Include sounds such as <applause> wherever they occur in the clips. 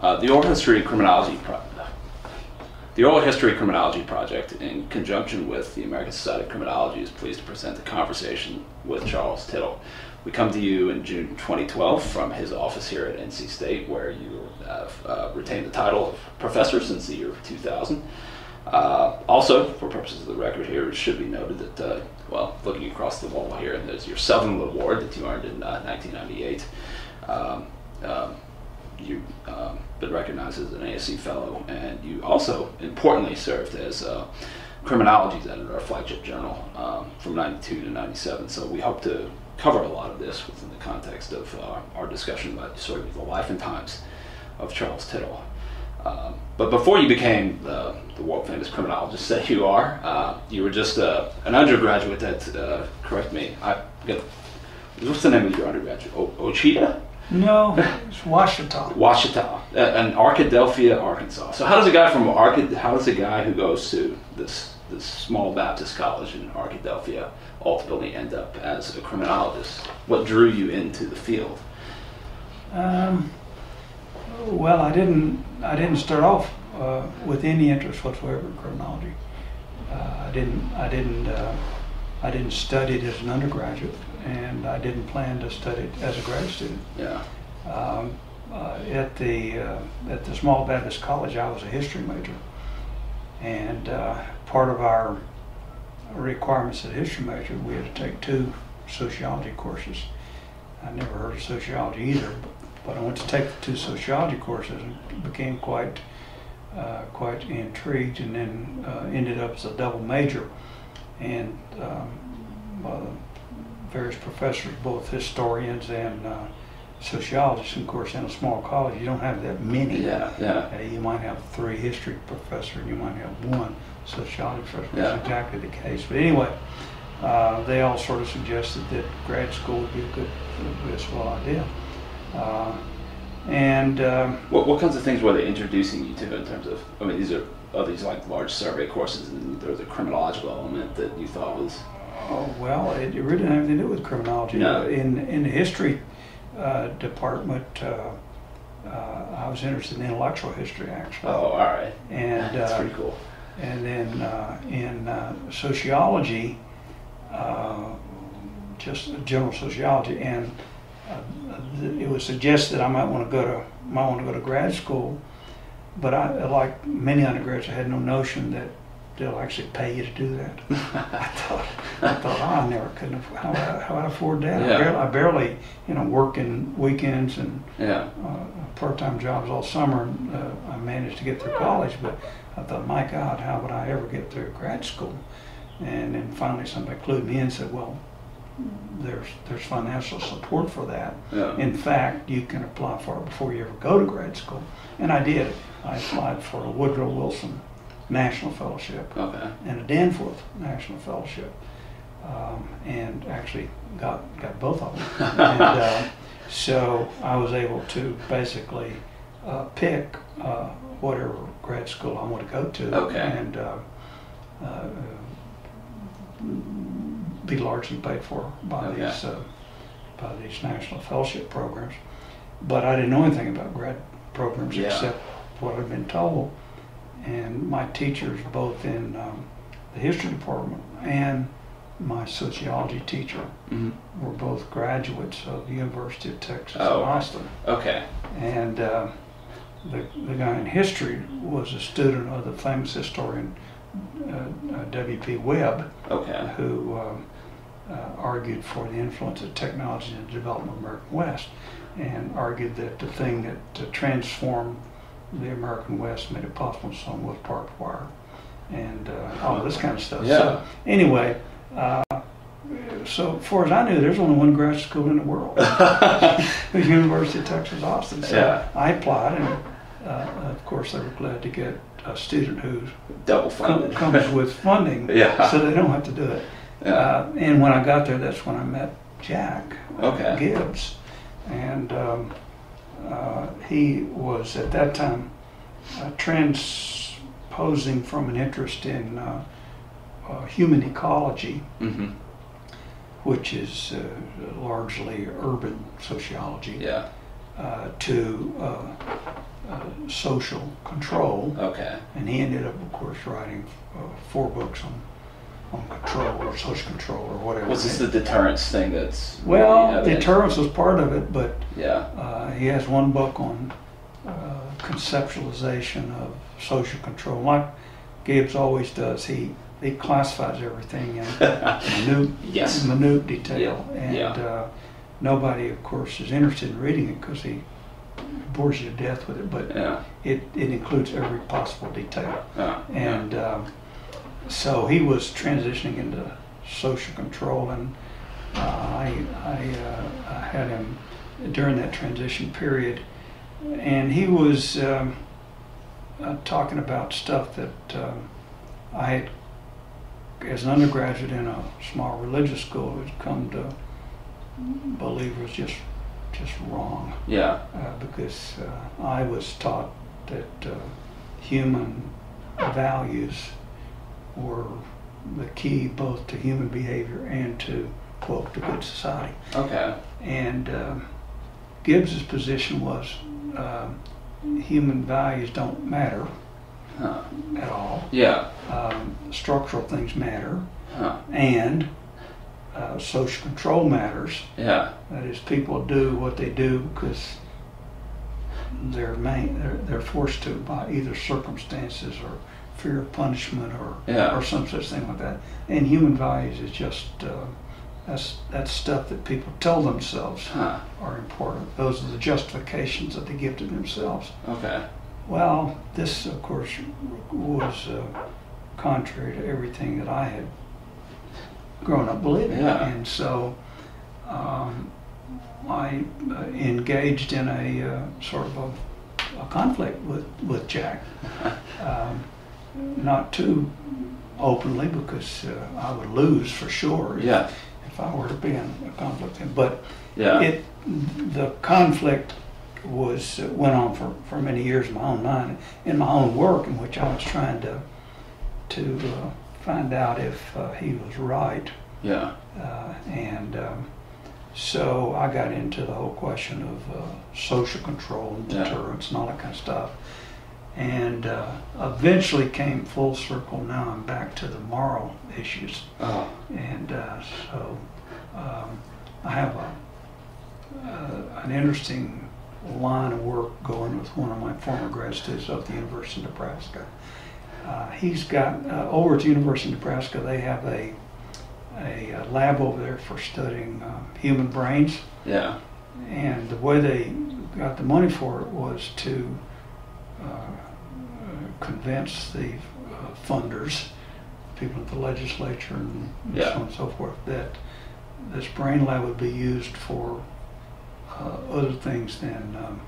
Uh, the Oral History Criminology Pro- the Oral History Criminology Project, in conjunction with the American Society of Criminology, is pleased to present a conversation with Charles Tittle. We come to you in June 2012 from his office here at NC State, where you have uh, retained the title of professor since the year 2000. Uh, also, for purposes of the record here, it should be noted that, uh, well, looking across the wall here, and there's your Sutherland Award that you earned in uh, 1998. Um, um, you've um, been recognized as an ASC fellow, and you also, importantly, served as uh, criminology's editor, our flagship journal, um, from 92 to 97. So we hope to cover a lot of this within the context of uh, our discussion about sort of the life and times of Charles Tittle. Um, but before you became the, the world famous criminologist that you are, uh, you were just uh, an undergraduate at, uh, correct me, I what's the name of your undergraduate? O- Ochita? No, it's Ouachita. Ouachita, uh, in Arkadelphia, Arkansas. So how does a guy from Arcad, how does a guy who goes to this this small Baptist college in Arkadelphia ultimately end up as a criminologist? What drew you into the field? Um, well, I didn't. I didn't start off uh, with any interest whatsoever in criminology. Uh, I didn't. I didn't. Uh, I didn't study it as an undergraduate, and I didn't plan to study as a grad student. Yeah. Um, uh, at the uh, at the small Baptist college, I was a history major, and uh, part of our requirements as a history major, we had to take two sociology courses. I never heard of sociology either, but, but I went to take the two sociology courses and became quite uh, quite intrigued, and then uh, ended up as a double major, and um, various professors, both historians and uh, sociologists. And of course, in a small college, you don't have that many. Yeah, yeah. Uh, you might have three history professors, you might have one sociology professor. Yeah. That's exactly the case. But anyway, uh, they all sort of suggested that grad school would be a good, a good idea. Uh, and um, What, what kinds of things were they introducing you to in terms of, I mean, these are, are these like large survey courses and there was a criminological element that you thought was, Oh, well, it really didn't have anything to do with criminology. No. In, in the history uh, department, uh, uh, I was interested in intellectual history, actually. oh, all right. And, That's uh, pretty cool. and then uh, in uh, sociology, uh, just general sociology, and uh, th- it was suggested I might want to go to might want to go to grad school, but I, like many undergrads, I had no notion that they'll actually pay you to do that. <laughs> I thought, I thought, oh, I never couldn't. Afford, how, I- how I afford that? Yeah. I, barely, I barely, you know, working weekends and Yeah. uh, part-time jobs all summer. and, Uh, I managed to get through college, but I thought, my God, how would I ever get through grad school? And then finally, somebody clued me in and said, well, there's there's financial support for that. Yeah. In fact, you can apply for it before you ever go to grad school. And I did. I applied for a Woodrow Wilson National Fellowship Okay. and a Danforth National Fellowship, um, and actually got got both of them. <laughs> and, uh, so I was able to basically uh, pick uh, whatever grad school I want to go to, Okay. and uh, uh, be largely paid for by Okay. these uh, by these national fellowship programs. But I didn't know anything about grad programs Yeah. except what I'd been told. And my teachers, both in um, the history department and my sociology teacher, Mhm. were both graduates of the University of Texas Oh. at Austin. Okay. And uh, the, the guy in history was a student of the famous historian uh, uh, W.P. Webb, Okay. who um, uh, argued for the influence of technology in the development of the American West, and argued that the thing that uh, transformed the American West, made it possible, so was barbed wire, and uh, all this kind of stuff. Yeah. So anyway, uh, so far as I knew, there's only one grad school in the world, <laughs> the University of Texas Austin. So Yeah. I applied, and uh, of course they were glad to get a student who's Double com- funded. comes <laughs> with funding, Yeah. so they don't have to do it. Yeah. Uh, and when I got there, that's when I met Jack uh, Okay. Gibbs, and um, uh, he was at that time uh, transposing from an interest in uh, uh, human ecology, hmm which is uh, largely urban sociology, Yeah. uh, to uh, uh, social control, Okay. and he ended up, of course, writing uh, four books on on control or social control or whatever. Was this the deterrence thing that's well, really deterrence was part of it, but Yeah. uh, he has one book on uh, conceptualization of social control, like Gibbs always does. He he classifies everything in <laughs> minute, Yes. minute detail, Yeah, and yeah. Uh, nobody, of course, is interested in reading it because he bores you to death with it. But Yeah. it, it includes every possible detail, and um, so he was transitioning into social control, and uh, I I, uh, I had him during that transition period, and he was um, uh, talking about stuff that um, I had, as an undergraduate in a small religious school, had come to believe was just just wrong yeah. uh, because uh, I was taught that uh, human values were the key both to human behavior and to quote to good society. Okay. And um, Gibbs's position was um human values don't matter Huh. at all. Yeah. Um, structural things matter, Huh. and uh, social control matters. Yeah. That is, people do what they do because they're, main, they're, they're forced to by either circumstances or fear of punishment or, Yeah. or some such thing like that. And human values is just, uh, that's, that's stuff that people tell themselves Huh. are important. Those are the justifications that they give to themselves. Okay. Well, this, of course, was uh, contrary to everything that I had grown up believing. Yeah. And so um, I uh, engaged in a uh, sort of a, a conflict with, with Jack. <laughs> Um, not too openly because uh, I would lose for sure if, Yeah. if I were to be in a conflict. But Yeah. it the conflict was uh, went on for, for many years in my own mind in my own work in which I was trying to to uh, find out if uh, he was right Yeah. uh, and um, so I got into the whole question of uh, social control and Yeah. deterrence and all that kind of stuff and uh, eventually came full circle now I'm back to the moral issues Oh. and uh, so um, I have a, uh, an interesting line of work going with one of my former grad students at the University of Nebraska. Uh, he's got, uh, over at the University of Nebraska, they have a, a, lab over there for studying uh, human brains. Yeah. And the way they got the money for it was to uh, convince the uh, funders, people at the legislature and Yeah. so on and so forth, that this brain lab would be used for uh, other things than um,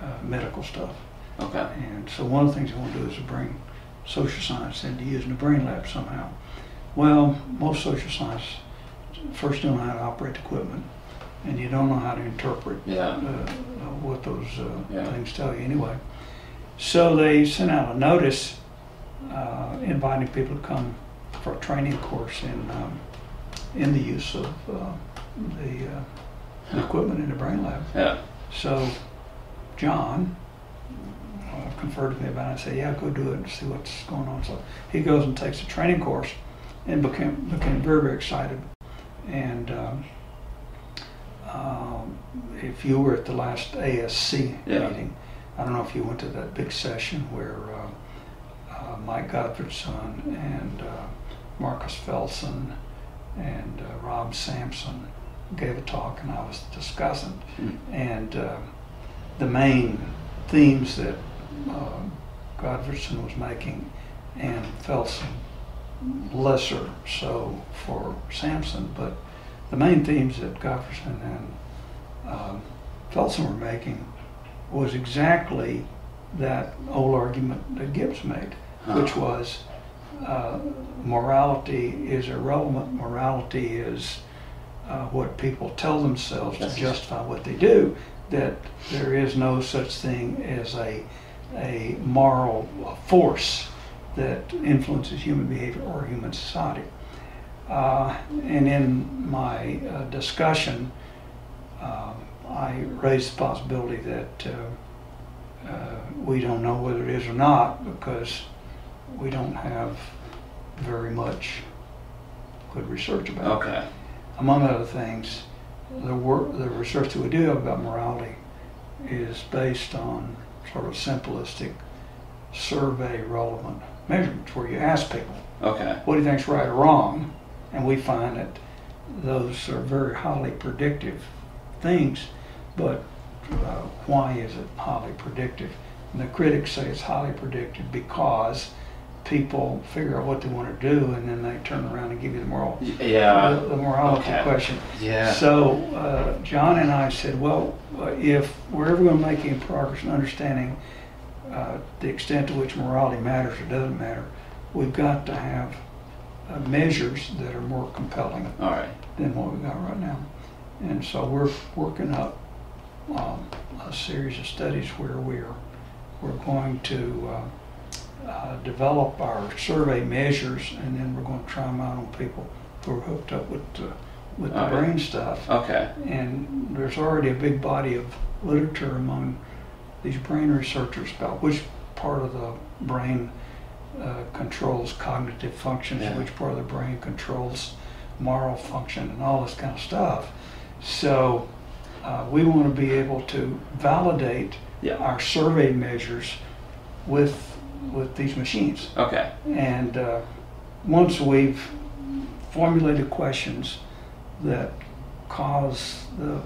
uh, medical stuff. Okay. And so one of the things I want to do is to bring social science into using the brain lab somehow. Well, most social science first don't know how to operate the equipment, and you don't know how to interpret Yeah. uh, uh, what those uh, Yeah. things tell you anyway. So they sent out a notice uh, inviting people to come for a training course in um, in the use of uh, the, uh, the equipment in the brain lab. Yeah. So John uh, conferred with me about it. I said, "Yeah, go do it and see what's going on." So he goes and takes a training course, and became became very very excited. And um, um, if you were at the last ASC Yeah. meeting, I don't know if you went to that big session where uh, uh, Mike Gottfredson and uh, Marcus Felson and uh, Rob Sampson gave a talk, and I was discussing Mm. and uh, the main themes that uh, Gottfredson was making and Felson lesser so for Sampson, but the main themes that Gottfredson and um, Felson were making was exactly that old argument that Gibbs made, which was uh, morality is irrelevant. Morality is uh, what people tell themselves to justify what they do. That there is no such thing as a a moral force that influences human behavior or human society. Uh, and in my uh, discussion, um, I raised the possibility that uh, uh, we don't know whether it is or not because we don't have very much good research about it. Okay. Among other things, the work, the research that we do about morality is based on sort of simplistic survey relevant measurements where you ask people, Okay. what do you think's right or wrong? And we find that those are very highly predictive things, but uh, why is it highly predictive? And the critics say it's highly predictive because people figure out what they want to do and then they turn around and give you the moral, Y- the, Yeah. the morality okay. question. Yeah. So uh, John and I said, well, uh, if we're ever going to make any progress in understanding uh, the extent to which morality matters or doesn't matter, we've got to have uh, measures that are more compelling All right. than what we've got right now. And so we're working up um, a series of studies where we're we're going to uh, uh, develop our survey measures, and then we're going to try them out on people who are hooked up with uh, with the right. brain stuff. Okay. And there's already a big body of literature among these brain researchers about which part of the brain uh, controls cognitive functions, Yeah. which part of the brain controls moral function, and all this kind of stuff. So uh, we want to be able to validate Yeah. our survey measures with with these machines. Okay. And uh, once we've formulated questions that cause the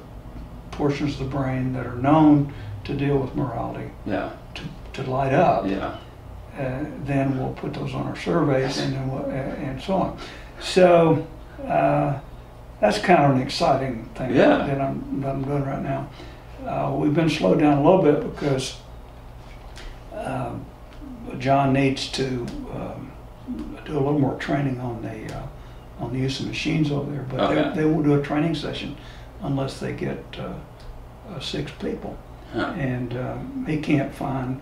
portions of the brain that are known to deal with morality Yeah. to, to light up, Yeah. uh, then we'll put those on our surveys and, then we'll, uh, and so on. So uh, that's kind of an exciting thing Yeah. that, I'm, that I'm doing right now. Uh, we've been slowed down a little bit because um, John needs to um, do a little more training on the uh, on the use of machines over there. But Okay. they, they won't do a training session unless they get uh, uh, six people Huh. and um, he can't find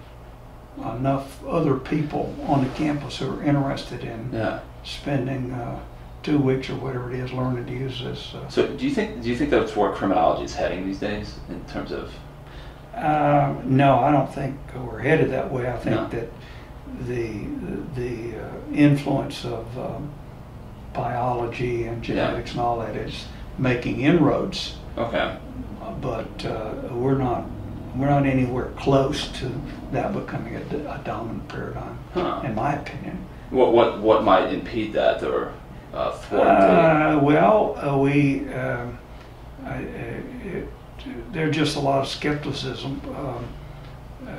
enough other people on the campus who are interested in Yeah. spending uh, two weeks or whatever it is learning to use this. Uh, So do you think do you think that's where criminology is heading these days in terms of uh, no, I don't think we're headed that way. I think No. that the the uh, influence of um, biology and genetics and all that is making inroads, okay but uh, we're not we're not anywhere close to that becoming a dominant paradigm, huh. in my opinion. what what what might impede that or uh? Uh, well, uh, we, um, I, uh, it, there's just a lot of skepticism. Um, uh,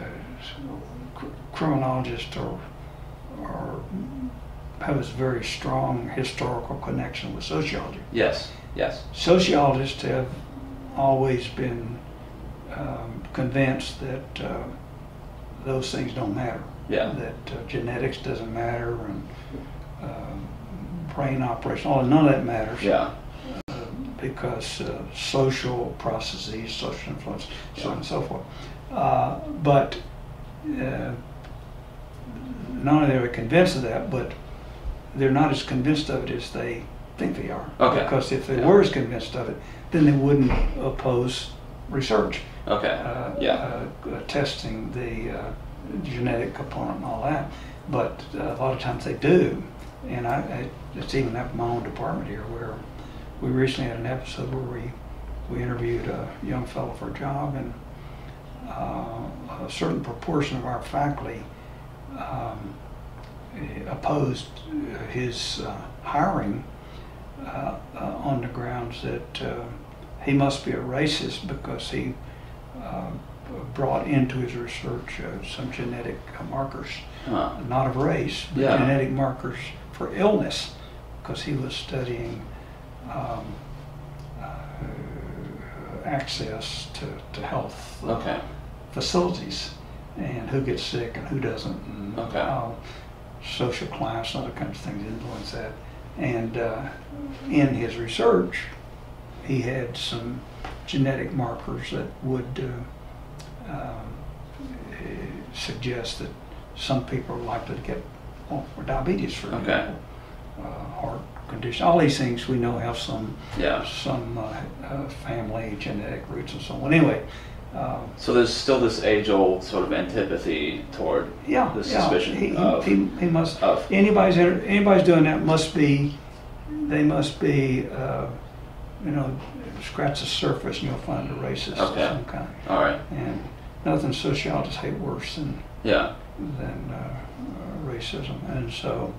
cr- criminologists are, are, have this very strong historical connection with sociology. yes yes Sociologists have always been um, convinced that uh, those things don't matter. yeah That uh, genetics doesn't matter and um, brain operation, all none of that matters yeah because uh, social processes, social influence, so on and so forth. Uh, but uh, not only are they convinced of that, but they're not as convinced of it as they think they are. Okay. Because if they Yeah. were as convinced of it, then they wouldn't oppose research, okay uh, yeah uh, testing the uh, genetic component and all that. But uh, a lot of times they do, and I, I it's even up in my own department here where we recently had an episode where we we interviewed a young fellow for a job, and uh, a certain proportion of our faculty um, opposed his uh, hiring uh, uh, on the grounds that uh, he must be a racist because he uh, brought into his research uh, some genetic markers, huh. not of race, but Yeah. genetic markers for illness, because he was studying um, uh, access to, to health uh, okay facilities and who gets sick and who doesn't, and Okay. how social class and other kinds of things influence that. And uh, in his research, he had some genetic markers that would uh, um, eh, suggest that some people are likely to get well, diabetes, for Okay. example, uh, heart condition. All these things we know have some yeah some uh, uh, family genetic roots and so on. Anyway, uh, So there's still this age-old sort of antipathy toward yeah, the yeah, suspicion he, of, he, he must. of anybody's anybody's doing that must be they must be uh, you know scratch the surface and you'll find a racist Okay. of some kind all right, and nothing sociologists hate worse than yeah, than uh, racism and so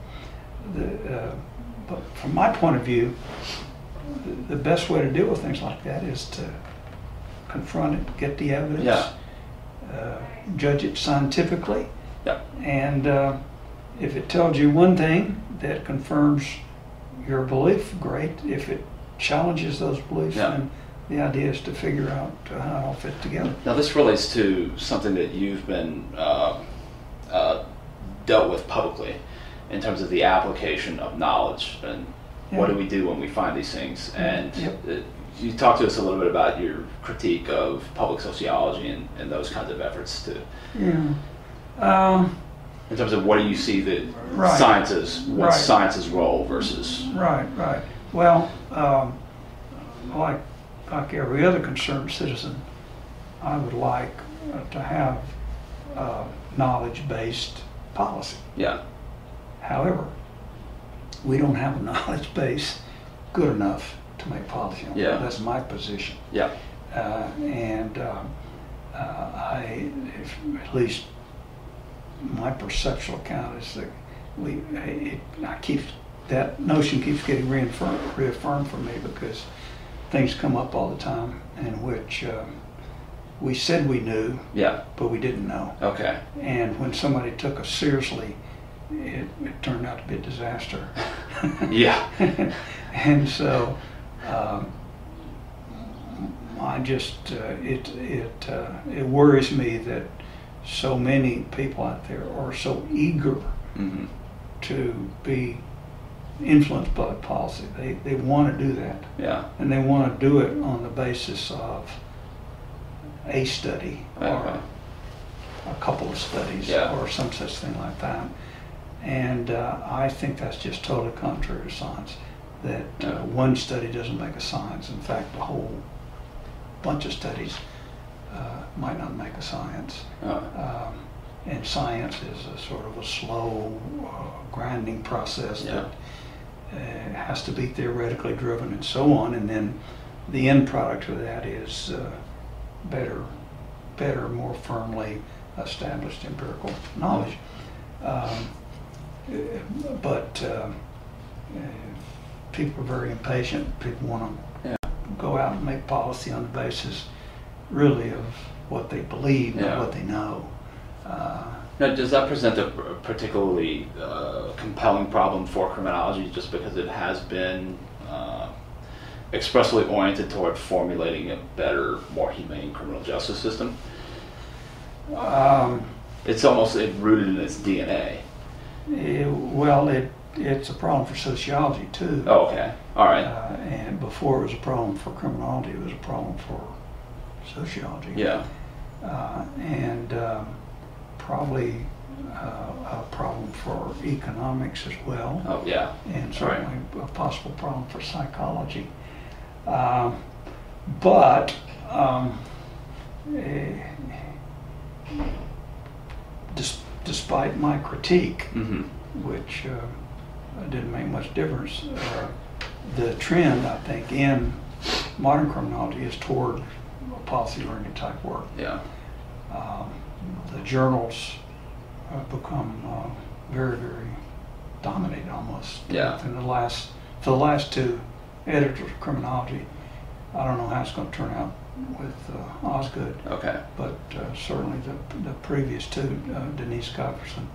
the uh, but from my point of view the, the best way to deal with things like that is to confront it get the evidence Yeah. uh, judge it scientifically yeah, and uh, if it tells you one thing that confirms your belief, great. If it challenges those beliefs, Yeah. then the idea is to figure out how it all fits together. Now, this relates to something that you've been uh, uh, dealt with publicly in terms of the application of knowledge and what do we do when we find these things. And Yep. uh, you talked to us a little bit about your critique of public sociology and, and those kinds of efforts to, Yeah. Um, in terms of what do you see the Right. science's, what's Right. science's role versus, right, right. Well, um, like like every other concerned citizen, I would like uh, to have uh, knowledge-based policy. yeah, However, we don't have a <laughs> knowledge base good enough to make policy on. Yeah. That's my position. yeah, Uh, and um, uh, I, if, at least my perceptual account is that we, it, I keep, that notion keeps getting reaffirmed, reaffirmed for me because things come up all the time in which um, we said we knew, yeah, but we didn't know. okay, And when somebody took us seriously, it, it turned out to be a disaster. <laughs> yeah, <laughs> and so um, I just uh, it it uh, it worries me that so many people out there are so eager hmm to be influenced by policy. They they want to do that, yeah, and they want to do it on the basis of a study or a couple of studies Yeah. or some such thing like that. And uh, I think that's just totally contrary to science. That uh, one study doesn't make a science. In fact, a whole bunch of studies uh, might not make a science. Um, and science is a sort of a slow, uh, grinding process Yeah. that uh, has to be theoretically driven and so on. And then the end product of that is uh, better, better, more firmly established empirical knowledge. Um, but uh, people are very impatient. People want to yeah, go out and make policy on the basis really of what they believe, Yeah. not what they know. Uh, Now, does that present a a particularly uh, compelling problem for criminology just because it has been uh, expressly oriented toward formulating a better, more humane criminal justice system? um, It's almost it rooted in its DNA. it- well, it it's a problem for sociology too. Oh, okay. All right. Uh, and before it was a problem for criminology, it was a problem for sociology. Yeah. Uh, and um, probably uh, a problem for economics as well. Oh, yeah. and certainly a possible problem for psychology. Um, but um, eh, dis- despite my critique, Mm-hmm. which uh, didn't make much difference, uh, the trend, I think, in modern criminology is toward policy learning type work. Yeah. Um, the journals have become uh, very, very dominated almost. Yeah. In the last, for the last two editors of criminology, I don't know how it's going to turn out with uh, Osgood, Okay. but uh, certainly the, the previous two, uh, Denise Gottfredson,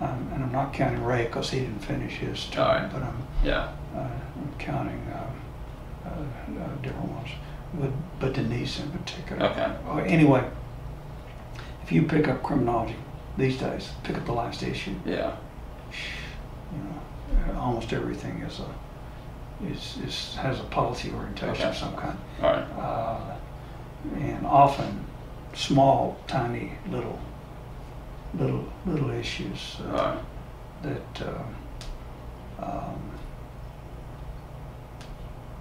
um, and I'm not counting Ray because he didn't finish his term, right. but I'm, Yeah. uh, I'm counting uh, uh, different ones, but, but Denise in particular. Okay. Anyway, if you pick up criminology these days, pick up the last issue, Yeah. you know, almost everything is a, is, is, has a policy orientation of some kind. All right. Uh, and often small, tiny, little, little, little issues uh, right. that uh, um,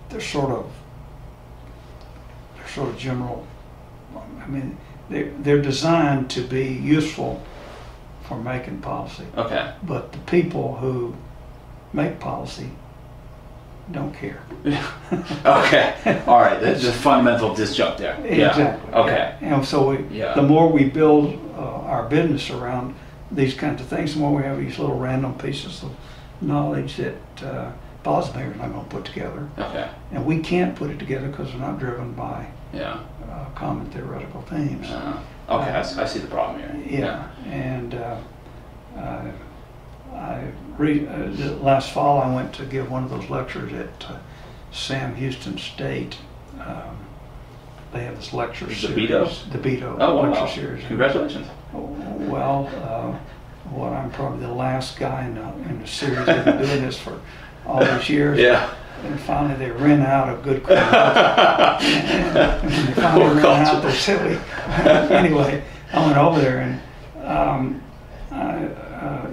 they're sort of they're sort of general. I mean, they're, they're designed to be useful for making policy. Okay. But the people who make policy don't care. <laughs> okay. All right. That's a fundamental disjunct there. Yeah. Exactly. Okay. And so we, Yeah. the more we build uh, our business around these kinds of things, the more we have these little random pieces of knowledge that uh, policymakers are not going to put together. Okay. And we can't put it together because they're not driven by Yeah. uh, common theoretical themes. Uh, okay. I see the problem here. Yeah, and uh, uh, I re- uh, last fall I went to give one of those lectures at uh, Sam Houston State. Um, they have this lecture The series. Beto? The Beto Oh wow. lecture series. Congratulations. Well, uh, what I'm probably the last guy in the, in the series. They've been doing this for all these years. <laughs> Yeah. And finally, they ran out of good crowd. <laughs> and when they finally ran out, they said, <laughs> anyway, I went over there and um,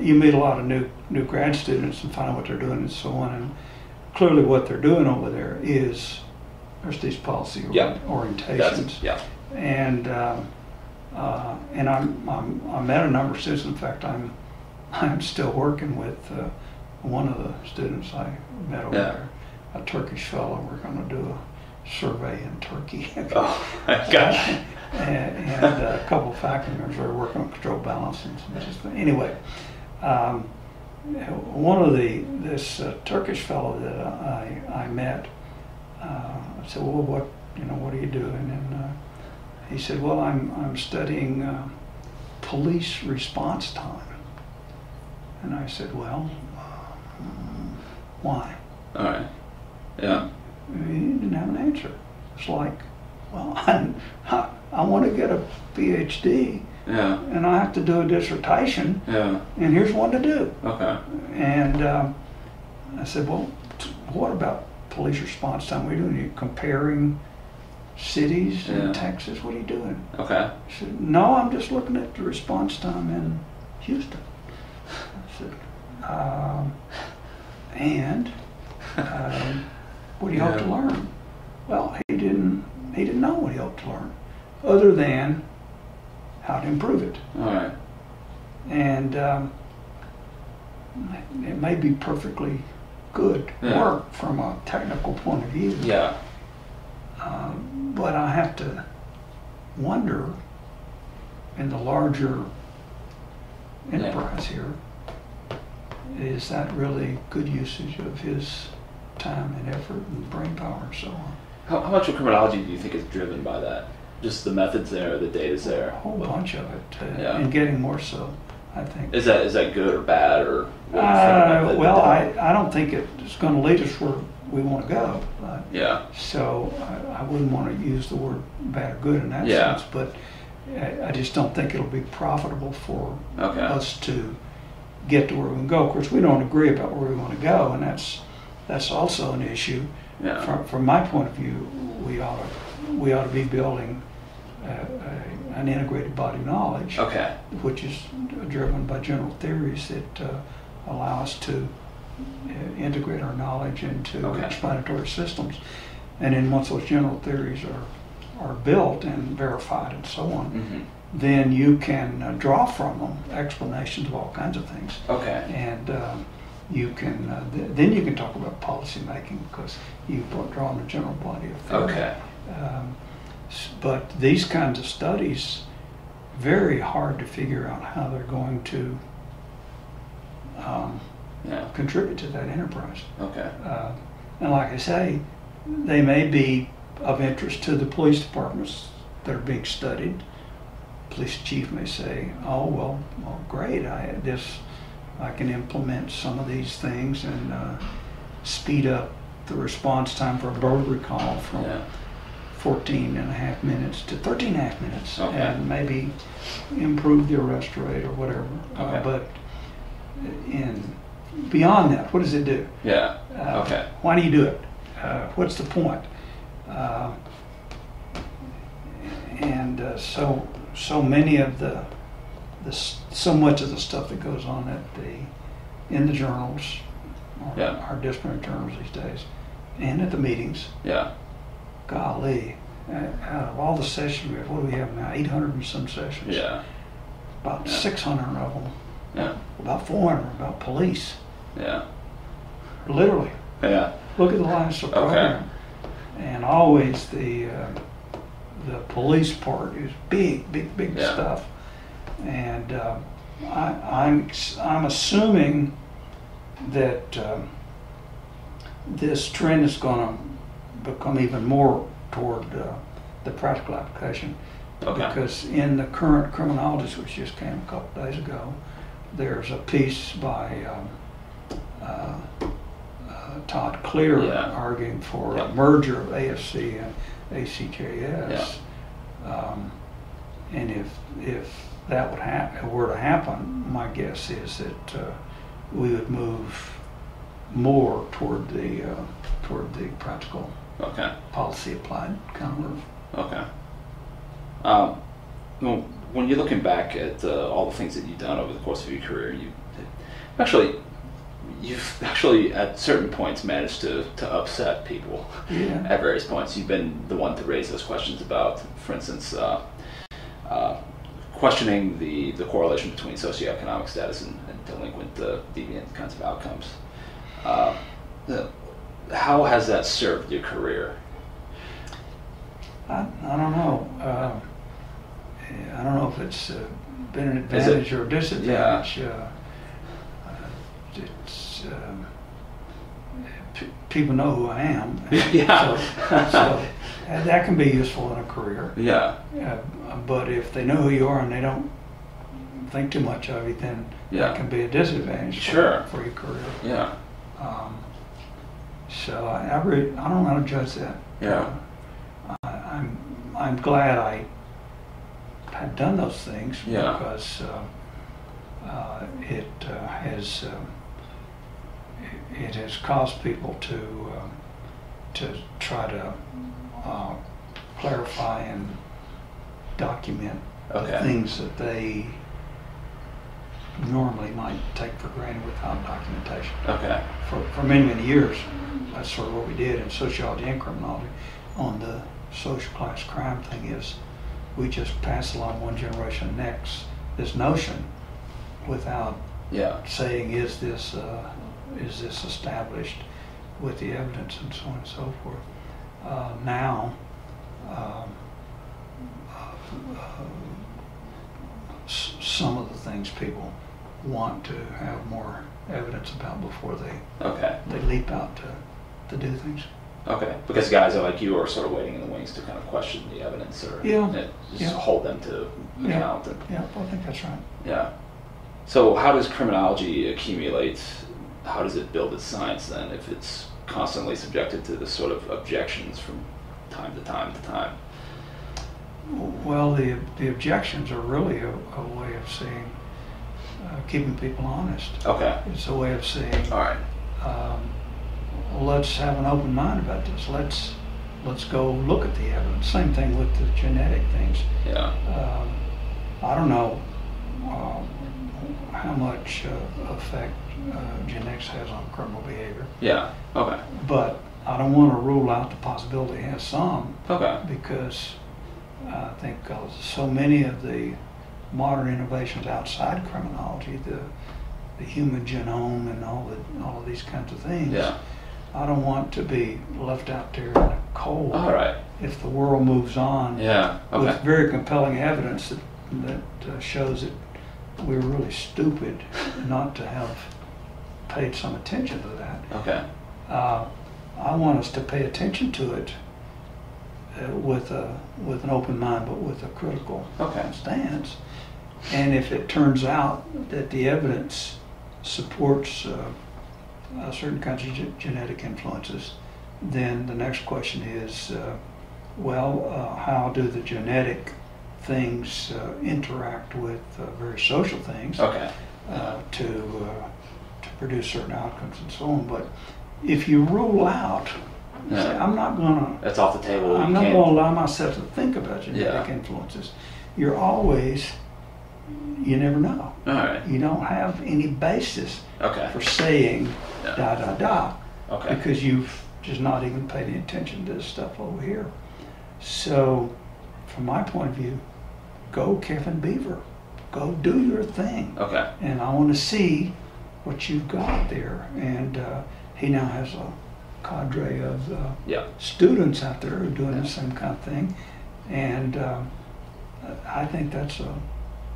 you meet a lot of new new grad students and find out what they're doing and so on. And clearly, what they're doing over there is there's these policy Yeah. orientations. That's yeah. And um, uh, and I'm, I'm I met a number of students. In fact, I'm <laughs> I'm still working with uh, one of the students I met over Yeah. there, a Turkish fellow. We're going to do a survey in Turkey. <laughs> Oh, <laughs> gotcha. and, and a couple of faculty members are working on control balance and some anyway, um, one of the this uh, Turkish fellow that I I met, uh, I said, well, what you know, what are you doing? And uh, he said, well, I'm I'm studying uh, police response time. And I said, well, why? All right. Yeah. He didn't have an answer. It's like, well, <laughs> I, I, want to get a PhD Yeah. and I have to do a dissertation, Yeah. and here's one to do. Okay. And um, I said, well, t- what about police response time? What are you doing? Are you comparing cities Yeah. in Texas? What are you doing? Okay. He said, no, I'm just looking at the response time in Houston. I said, um, and um, what do you hope to learn? Well, he didn't. He didn't know what he hoped to learn, other than how to improve it. All right. And um, it may be perfectly good Yeah. work from a technical point of view. Yeah. Um, but I have to wonder in the larger enterprise here, is that really good usage of his time and effort and brain power and so on? How, how much of criminology do you think is driven by that? Just the methods there, the data's there. A whole bunch of it, uh, Yeah. and getting more so, I think. Is that is that good or bad or? what do you think about Uh, well, I, I don't think it's going to lead us where we want to go. Yeah. So I, I wouldn't want to use the word bad or good in that Yeah. sense, but I, I just don't think it'll be profitable for Okay. us to get to where we can go. Of course, we don't agree about where we want to go, and that's that's also an issue. Yeah. From, from my point of view, we ought to we ought to be building uh, a, an integrated body of knowledge Okay. which is driven by general theories that uh, allow us to uh, integrate our knowledge into Okay. explanatory systems. And then once those general theories are, are built and verified and so on, hmm then you can uh, draw from them explanations of all kinds of things. Okay. And um, you can, uh, th- then you can talk about policy making because you've drawn a general body of theory. Okay. Um, But these kinds of studies, very hard to figure out how they're going to um, Yeah. contribute to that enterprise. Okay. Uh, And like I say, they may be of interest to the police departments that are being studied. Police chief may say, oh, well, well, great, I, this, I can implement some of these things and uh, speed up the response time for a burglary call from Yeah. 14 and a half minutes to 13 and a half minutes Okay. and maybe improve the arrest rate or whatever. Uh, but in beyond that, what does it do? Yeah. Uh, Okay. Why do you do it? Uh, what's the point? Uh, and uh, so so many of the, the so much of the stuff that goes on at the in the journals, or Yeah. our disciplinary journals these days, and at the meetings, Yeah. Golly, out of all the sessions, we have, what do we have now, 800 and some sessions? Yeah. About Yeah. 600 of them, Yeah. about 400 about police, Yeah. literally. Yeah. Look at the last Okay. program. And always the, uh, the police part is big, big, big Yeah. stuff. And uh, I, I'm, I'm assuming that um, this trend is going to become even more toward uh, the practical application. Okay. Because in the current criminologist, which just came a couple days ago, there's a piece by um, uh, uh, Todd Clear Yeah. arguing for Yeah. a merger of ASC and ACJS. Um, and if if that would happen, were to happen, my guess is that uh, we would move more toward the uh, toward the practical Okay. policy applied kind of. Okay. Um, well, when you're looking back at uh, all the things that you've done over the course of your career, you actually, you've <laughs> actually at certain points managed to, to upset people. Yeah. At various points, you've been the one to raise those questions about, for instance, uh, uh, questioning the, the correlation between socioeconomic status and, and delinquent uh, deviant kinds of outcomes. How has that served your career? I, I don't know. Uh, I don't know if it's uh, been an Is it- advantage or a disadvantage. Uh, uh, it's um, p- people know who I am. <laughs> Yeah. So, so uh, that can be useful in a career. Yeah. Uh, but if they know who you are and they don't think too much of you, then Yeah. that can be a disadvantage for- Sure. for, your career. Yeah. Um, so I, I, really, I don't know how to judge that. Yeah. I, I'm I'm glad I had done those things Yeah. because uh, uh, it uh, has um, it, it has caused people to um, to try to uh, clarify and document Okay. the things that they normally might take for granted without documentation Okay. for, for many, many years, that's sort of what we did in sociology and criminology on the social class crime thing is we just pass along one generation next this notion without Yeah. saying is this uh, is this established with the evidence and so on and so forth. Uh, now, um, uh, s- some of the things people want to have more evidence about before they Okay. they leap out to, to do things. Okay. Because guys like you are sort of waiting in the wings to kind of question the evidence or Yeah. just Yeah. hold them to Yeah. account. And, Yeah, I think that's right. yeah. So how does criminology accumulate? How does it build its science then if it's constantly subjected to this sort of objections from time to time to time? Well, the the objections are really a, a way of saying uh, keeping people honest. Okay. It's a way of saying All right. um, let's have an open mind about this. Let's let's go look at the evidence. Same thing with the genetic things. Yeah. Um, I don't know um, how much uh, effect uh, genetics has on criminal behavior, Yeah. Okay. but I don't want to rule out the possibility it has some Okay. because I think uh, so many of the modern innovations outside criminology, the the human genome and all the all of these kinds of things. Yeah. I don't want to be left out there in the cold. All right. If the world moves on Yeah. Okay. with very compelling evidence that that uh, shows that we're really stupid <laughs> not to have paid some attention to that. Okay. Uh, I want us to pay attention to it uh, with a with an open mind, but with a critical Okay. stance. And if it turns out that the evidence supports uh, uh, certain kinds of ge- genetic influences, then the next question is, uh, well, uh, how do the genetic things uh, interact with uh, very social things? Okay. uh, to uh, to produce certain outcomes and so on. But if you rule out, say, I'm not gonna, That's off the table. I'm You not can't- gonna allow myself to think about genetic Yeah. influences. You're always, you never know. All right. You don't have any basis Okay. for saying Yeah. da da da Okay. because you've just not even paid any attention to this stuff over here. So, from my point of view, go Kevin Beaver. Go do your thing. Okay. And I want to see what you've got there. And uh, he now has a cadre of uh, Yeah. students out there who are doing the same kind of thing. And um, I think that's a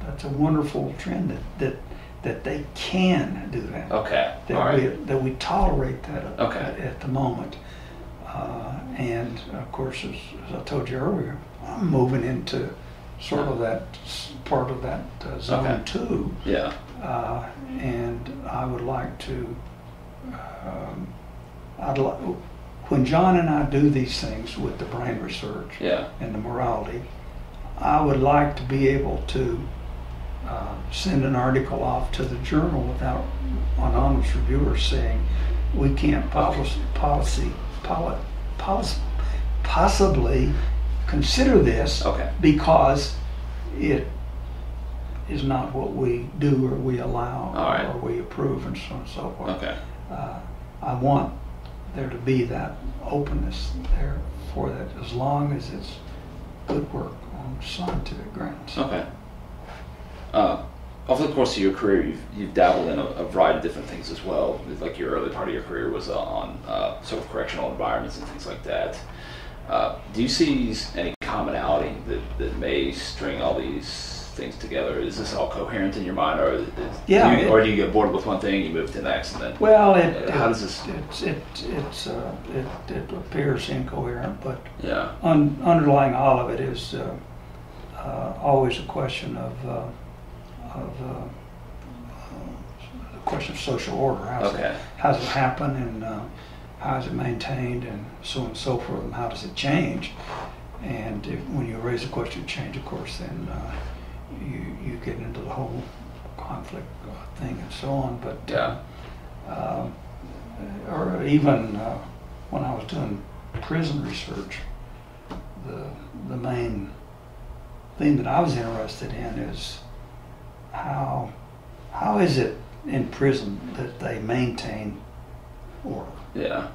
that's a wonderful trend that that, that they can do that. Okay. That All we that we tolerate that at, Okay. at, at the moment. Uh, and of course, as, as I told you earlier, I'm moving into sort of that part of that uh, zone Okay. two. Yeah. Uh, and I would like to, um, I'd like, when John and I do these things with the brain research Yeah. and the morality, I would like to be able to uh, send an article off to the journal without anonymous reviewers saying, we can't policy, policy, poli- policy, possibly consider this Okay. because it is not what we do or we allow All right. or we approve and so on and so forth. Okay. Uh, I want there to be that openness there for that as long as it's good work on scientific grounds. Okay. Uh, over the course of your career, you've, you've dabbled in a, a variety of different things as well. Like your early part of your career was uh, on uh, sort of correctional environments and things like that. Uh, do you see any commonality that, that may string all these things together? Is this all coherent in your mind, or is, Yeah, do you, or do you get bored with one thing, you move to the next, and then Well, it, How does this- it's, it, it's, uh, it, it appears incoherent, but yeah, un, underlying all of it is uh, uh, always a question of, uh, of uh, uh, the question of social order. How's Okay. it, how's it happen and uh, how is it maintained and so on and so forth, and how does it change? And if, when you raise the question of change, of course, then uh, you, you get into the whole conflict uh, thing and so on. But Yeah. uh, um, or even uh, when I was doing prison research, the the main thing that I was interested in is how how is it in prison that they maintain order? yeah,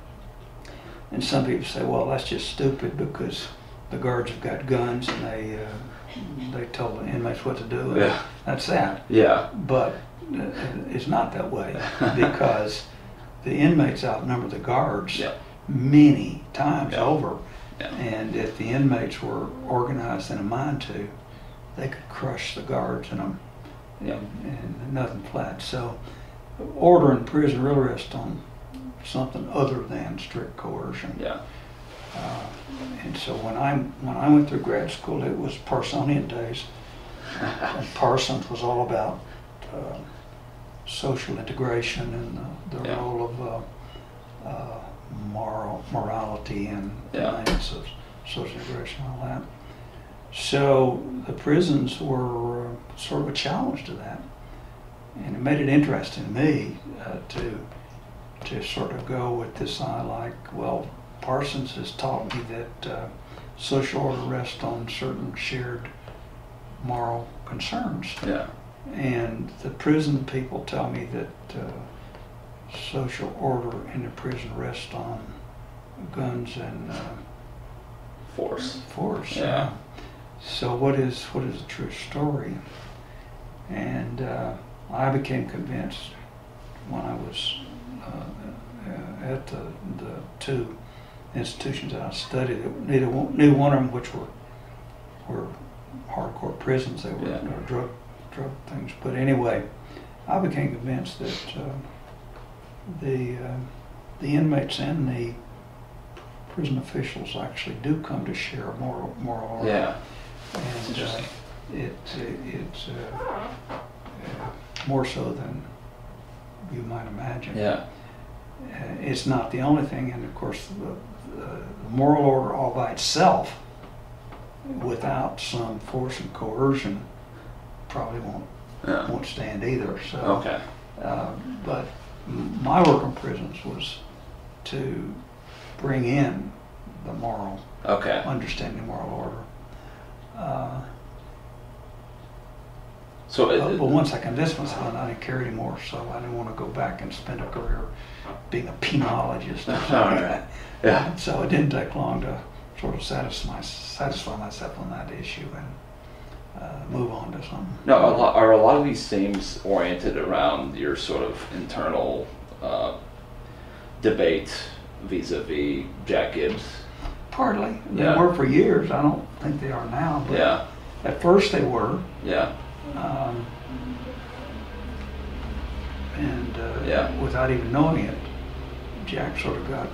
And some people say, well, that's just stupid because the guards have got guns and they uh, they tell the inmates what to do. Yeah. That's that. yeah, But uh, it's not that way <laughs> because the inmates outnumber the guards yeah, many times Yeah. over. yeah, And if the inmates were organized in a mind to, they could crush the guards in them yeah, and nothing flat. So order in prison really rests on something other than strict coercion. yeah, Uh, and so when I when I went through grad school, it was Parsonian days, <laughs> and Parsons was all about uh, social integration and the, the Yeah. role of uh, uh, moral morality and the Yeah. maintenance of social integration and all that. So the prisons were uh, sort of a challenge to that, and it made it interesting to me uh, to to sort of go with this eye like, well, Parsons has taught me that uh, social order rests on certain shared moral concerns. yeah, And the prison people tell me that uh, social order in the prison rests on guns and uh, force. force. Yeah. So what is what is the true story? And uh, I became convinced when I was uh, uh, at the, the two institutions that I studied. Neither one, neither one of them, which were were hardcore prisons, they were Yeah. they drug drug things. But anyway, I became convinced that uh, the uh, the inmates and the prison officials actually do come to share a moral moral order. Yeah, And uh, it, it's uh, uh, more so than you might imagine. yeah, Uh, It's not the only thing, and of course, the, the moral order all by itself, without some force and coercion, probably won't yeah. won't stand either. So, Okay. uh, but my work in prisons was to bring in the moral Okay. understanding moral order. Uh, So, it, Uh, but once I convinced myself, I didn't care anymore, so I didn't want to go back and spend a career being a penologist or <laughs> something like that. Yeah. <laughs> So it didn't take long to sort of satisfy satisfy myself on that issue and uh, move on to something. No, a lot, are a lot of these themes oriented around your sort of internal uh, debate vis-a-vis Jack Gibbs? Partly, they Yeah. were for years. I don't think they are now, but Yeah, at first they were. yeah, Um, and uh, Yeah. without even knowing it, Jack sort of got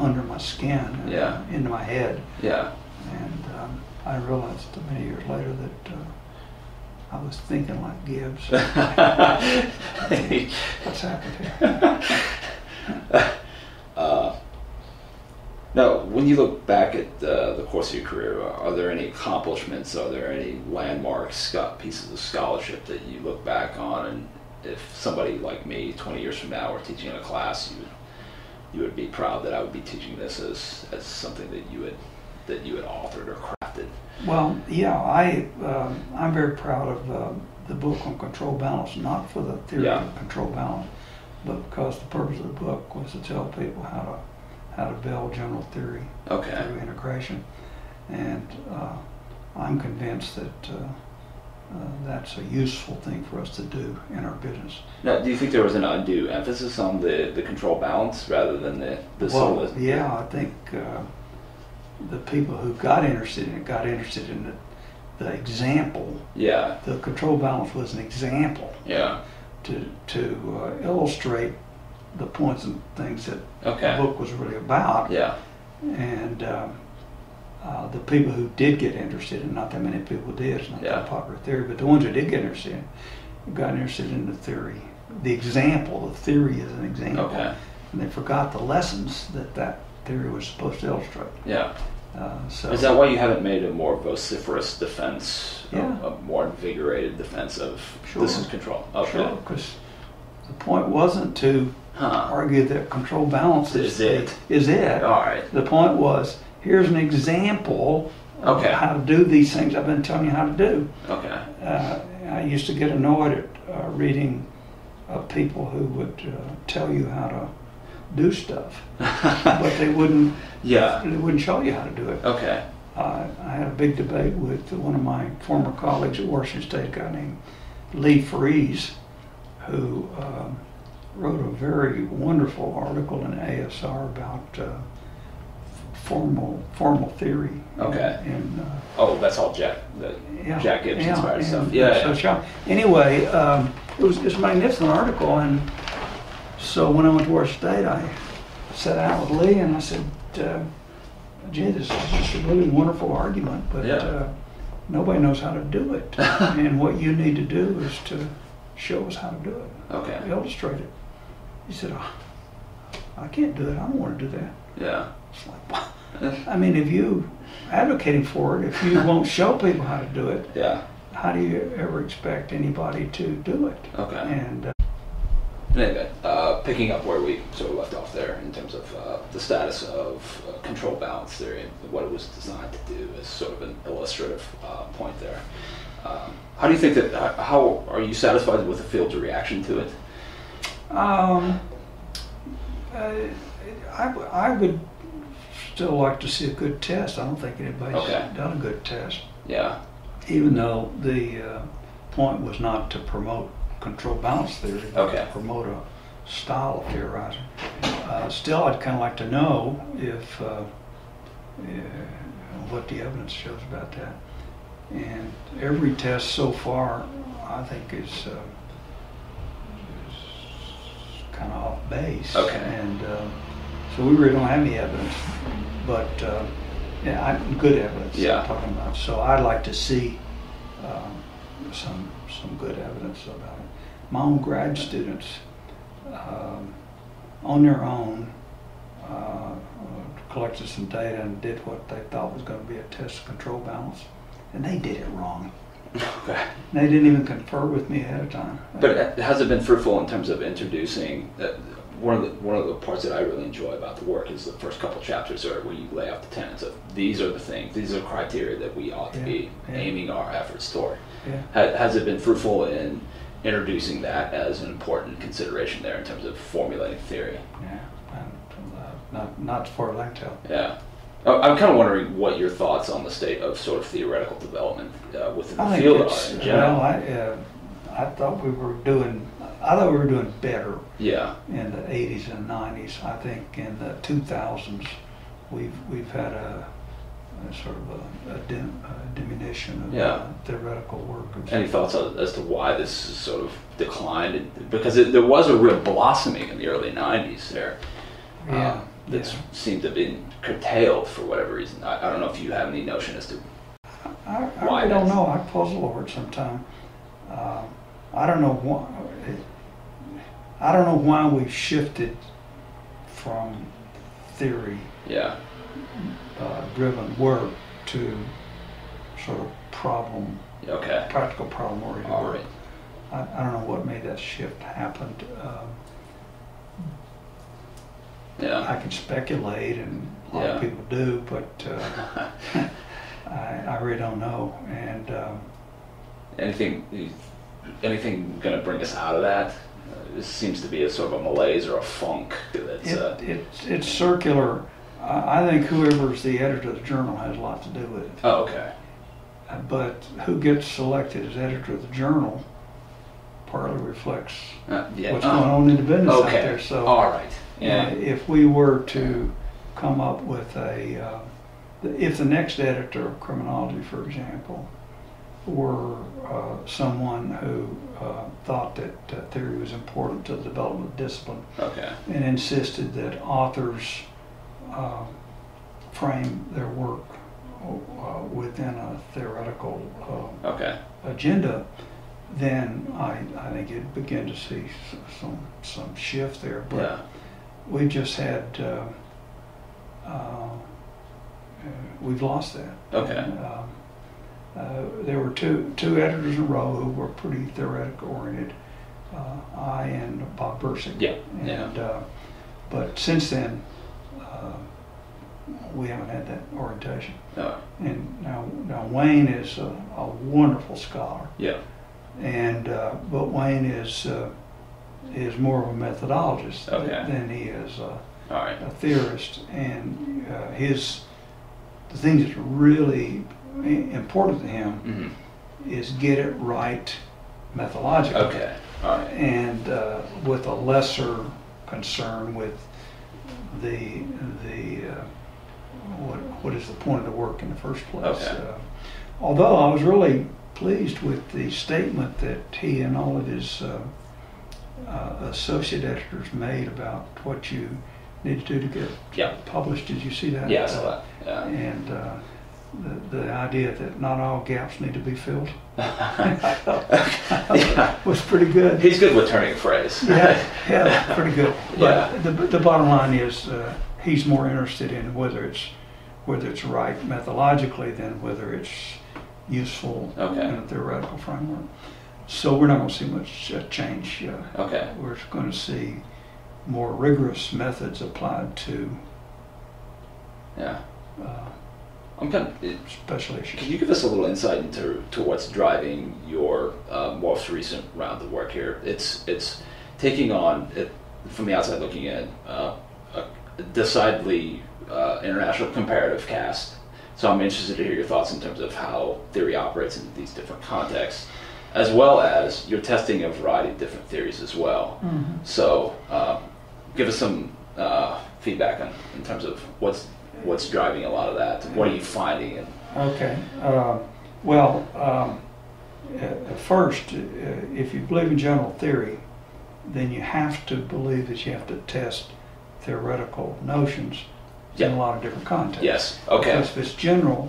under my skin, and Yeah. into my head, yeah. and um, I realized many years later that uh, I was thinking like Gibbs. <laughs> What's happened here? <laughs> <laughs> uh, now, when you look back at uh, the course of your career, are there any accomplishments? Are there any landmarks, pieces of scholarship that you look back on? And if somebody like me, 20 years from now, were teaching in a class, you would you would be proud that I would be teaching this as, as something that you had that you had authored or crafted. Well, yeah, I um, I'm very proud of uh, the book on control balance, not for the theory Yeah. of control balance, but because the purpose of the book was to tell people how to how to build general theory Okay. through integration, and uh, I'm convinced that uh, uh, that's a useful thing for us to do in our business. Now, do you think there was an undue emphasis on the, the control balance rather than the the well, yeah, I think uh, the people who got interested in it got interested in the, the example. Yeah. The control balance was an example Yeah. to to uh, illustrate the points and things that Okay. the book was really about. Yeah. And um, uh, the people who did get interested, and not that many people did, it's not Yeah. that popular theory, but the ones who did get interested, got interested in the theory, the example. The theory is an example, Okay. and they forgot the lessons that that theory was supposed to illustrate. Yeah. Uh, so Is that why you haven't made a more vociferous defense, a- Yeah. a, more invigorated defense of Sure. this is control? Okay. Sure, because the point wasn't to Huh. argue that control balance Is is, it. Is it. All right. The point was, here's an example of Okay. how to do these things I've been telling you how to do. Okay. Uh, I used to get annoyed at uh, reading of people who would uh, tell you how to do stuff, <laughs> but they wouldn't. yeah. They wouldn't show you how to do it. Okay. Uh, I had a big debate with one of my former colleagues at Washington State, a guy named Lee Freese, who um, wrote a very wonderful article in ASR about uh, formal formal theory. Okay. And, uh, Oh, that's all Jack. The yeah, Jack Gibbs yeah, inspired stuff. Yeah. So yeah. Anyway, um, it was it's a magnificent article, and so when I went to Washington State, I sat down with Lee and I said, uh, "Gee, this is just a really wonderful argument, but Yeah. uh, nobody knows how to do it, <laughs> and what you need to do is to show us how to do it, Okay. illustrate it." He said, oh, "I can't do that. I don't want to do that." Yeah. It's like. I mean, if you advocating for it, if you <laughs> won't show people how to do it, Yeah. how do you ever expect anybody to do it? Okay. And uh, Anyway, uh, picking up where we sort of left off there in terms of uh, the status of uh, control balance theory and what it was designed to do is sort of an illustrative uh, point there. Um, how do you think that, how are you satisfied with the field's reaction to it? Um, uh, I, I would still like to see a good test. I don't think anybody's Okay. done a good test, Yeah. even though the uh, point was not to promote control balance theory, but Okay. to promote a style of theorizing. Uh, still, I'd kind of like to know if uh, uh, what the evidence shows about that. And every test so far, I think, is, uh, is kind of off base. Okay. And uh, so we really don't have any evidence, but uh, yeah, I, good evidence. Yeah. I'm talking about. So I'd like to see um, some some good evidence about it. My own grad students, um, on their own, uh, collected some data and did what they thought was going to be a test of control balance, and they did it wrong. Okay. They didn't even confer with me ahead of time. But has it been fruitful in terms of introducing? Uh, one of the one of the parts that I really enjoy about the work is the first couple chapters are where you lay out the tenets of these are the things, these are criteria that we ought to be Yeah, yeah. aiming our efforts toward. yeah. Ha- Has it been fruitful in introducing that as an important consideration there in terms of formulating theory? Yeah, and, uh, not not as I. Yeah. I'm kind of wondering what your thoughts on the state of sort of theoretical development uh, within I the field are in well, general. I, uh, I thought we were doing, I thought we were doing better yeah, in the eighties and nineties. I think in the two thousands, we've, we've had a, a sort of a, a dim, a diminution of Yeah. theoretical work. Any thoughts on- as to why this sort of declined? Because it, there was a real blossoming in the early 90s there. Yeah, um, That's yeah. seemed to have been curtailed for whatever reason. I, I don't know if you have any notion as to. I, I really don't know. I puzzle over it sometimes. Uh, I don't know why. I don't know why we've shifted from theory Yeah, uh, driven work to sort of problem, okay. practical problem oriented All work. right. I, I don't know what made that shift happen. Um, Yeah. I can speculate, and a lot of people do, but uh, <laughs> I, I really don't know. And um, anything, anything going to bring us out of that? Uh, this seems to be a sort of a malaise or a funk that's. it, Uh, it's it's circular. I, I think whoever's the editor of the journal has a lot to do with it. oh, okay. Uh, But who gets selected as editor of the journal partly reflects Uh, yeah. what's oh, going on in the business out there. So. All right. Uh, Yeah. If we were to come up with a, uh, if the next editor of criminology, for example, were uh, someone who uh, thought that uh, theory was important to the development of discipline Okay. and insisted that authors uh, frame their work uh, within a theoretical uh, Okay. agenda, then I, I think you'd begin to see some, some shift there. But Yeah. We just had, uh, uh, we've lost that. Okay. Um, uh, there were two, two editors in a row who were pretty theoretical oriented, uh, I and Bob Bursik. Yeah. Yeah. And, uh, but since then, uh, we haven't had that orientation. Uh, And now, now Wayne is a, a wonderful scholar, yeah. and uh, but Wayne is uh, is more of a methodologist Okay. than, he is a, right. a theorist. And uh, his the thing that's really important to him hmm is get it right methodologically, Okay. Right. and uh, with a lesser concern with the the uh, what what is the point of the work in the first place. Okay. Uh, although I was really pleased with the statement that he and all of his uh, associate editors made about what you need to do to get Yeah. published. Did you see that? Yeah. I saw that. Yeah. And uh, the, the idea that not all gaps need to be filled <laughs> <laughs> yeah. was pretty good. He's good with turning a phrase. Yeah, yeah, <laughs> pretty good. Yeah. But the, the bottom line is, uh, he's more interested in whether it's, whether it's right methodologically than whether it's useful Okay. in a theoretical framework. So we're not gonna see much uh, change. uh, Okay. We're gonna see more rigorous methods applied to, Yeah. uh, I'm kind of. special issues. Can you give us a little insight into to what's driving your uh, most recent round of work here? It's it's taking on it, from the outside looking in uh, a decidedly uh, international comparative cast. So I'm interested to hear your thoughts in terms of how theory operates in these different contexts, as well as you're testing a variety of different theories as well. Mhm. So uh, give us some uh, feedback on in terms of what's what's driving a lot of that. What are you finding? Okay. Um, Well, um, first, uh, if you believe in general theory, then you have to believe that you have to test theoretical notions in a lot of different contexts. yes, okay, Because if it's general,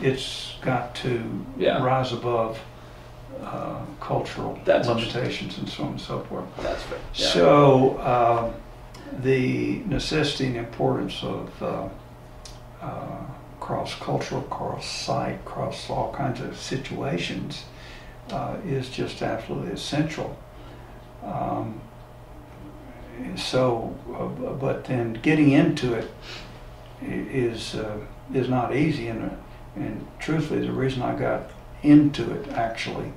it's got to Yeah. rise above uh, cultural That's limitations and so on and so forth. that's fair. Yeah. So, um, the necessity and importance of uh, uh, cross-cultural, cross-site, cross all kinds of situations uh, is just absolutely essential. Um, so, uh, but then getting into it is is uh, is not easy, and, uh, and truthfully, the reason I got into it actually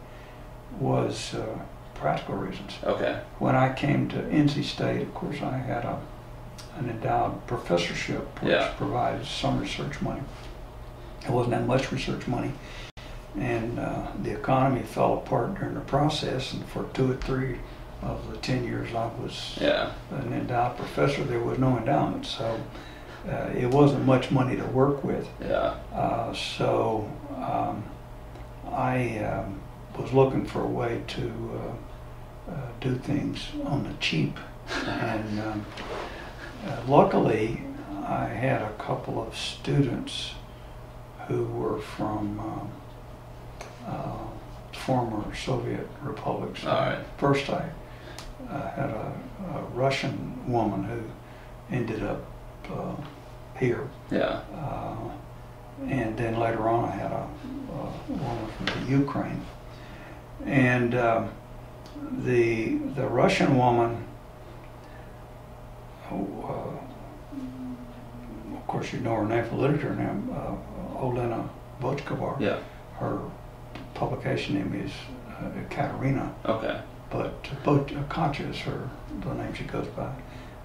was uh, practical reasons okay, when I came to NC State, of course, I had a, an endowed professorship, which Yeah. provides some research money. It wasn't that much research money, and uh, the economy fell apart during the process. And for two or three of the ten years I was Yeah. an endowed professor, there was no endowment, so uh, it wasn't much money to work with. Yeah. Uh, so um, I um, was looking for a way to uh, uh, do things on the cheap, and um, uh, luckily I had a couple of students who were from um, uh, former Soviet republics. Right. First, I uh, had a, a Russian woman who ended up uh, here. Yeah. Uh, and then later on, I had a, a woman from the Ukraine. And uh, the the Russian woman, who, uh, of course, you know her name for literature now, uh, Olena Botchkovar. Yeah. Her publication name is uh, Katerina, Okay. but Boch- Katya is her the name she goes by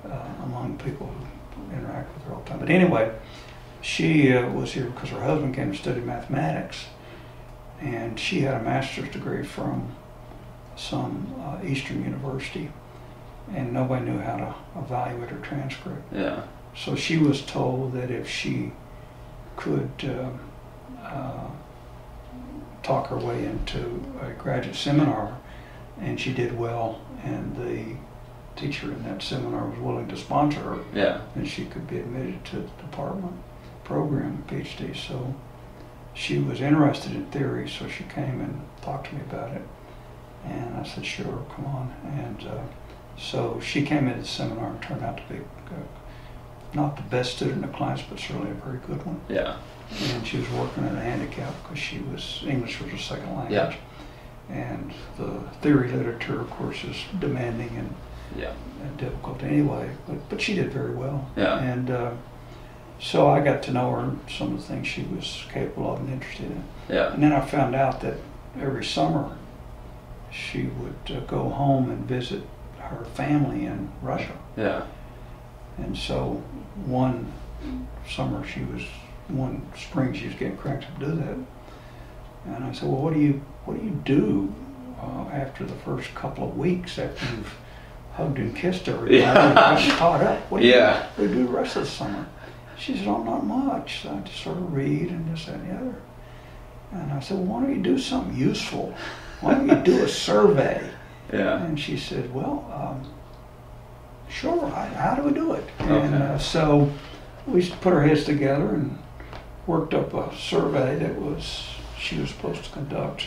uh, among people who interact with her all the time. But anyway, she uh, was here because her husband came to study mathematics, and she had a master's degree from some uh, Eastern university, and nobody knew how to evaluate her transcript. Yeah. So she was told that if she could uh, uh, talk her way into a graduate seminar, and she did well, and the teacher in that seminar was willing to sponsor her, Yeah. then she could be admitted to the department program, PhD. So she was interested in theory, so she came and talked to me about it. And I said, sure, come on. And uh, so she came into the seminar and turned out to be uh, not the best student in the class, but certainly a very good one. Yeah. And she was working at a handicap because she was, English was her second language. Yeah. And the theory literature, of course, is demanding and Yeah. and difficult anyway, but, but she did very well. Yeah. And uh, so I got to know her and some of the things she was capable of and interested in. Yeah. And then I found out that every summer she would uh, go home and visit her family in Russia. Yeah. And so one summer she was, one spring she was getting cranked up to do that. And I said, well, what do you, what do you do uh, after the first couple of weeks after you've hugged and kissed everybody <laughs> Yeah. and got caught up? What do you, Yeah. what do you do the rest of the summer? She said, oh, not much. I just sort of read and this, that, and the other. And I said, well, why don't you do something useful? Why don't you do a survey? <laughs> Yeah. And she said, well, um, sure, how, how do we do it? And Okay. uh, so we put our heads together and worked up a survey that was, she was supposed to conduct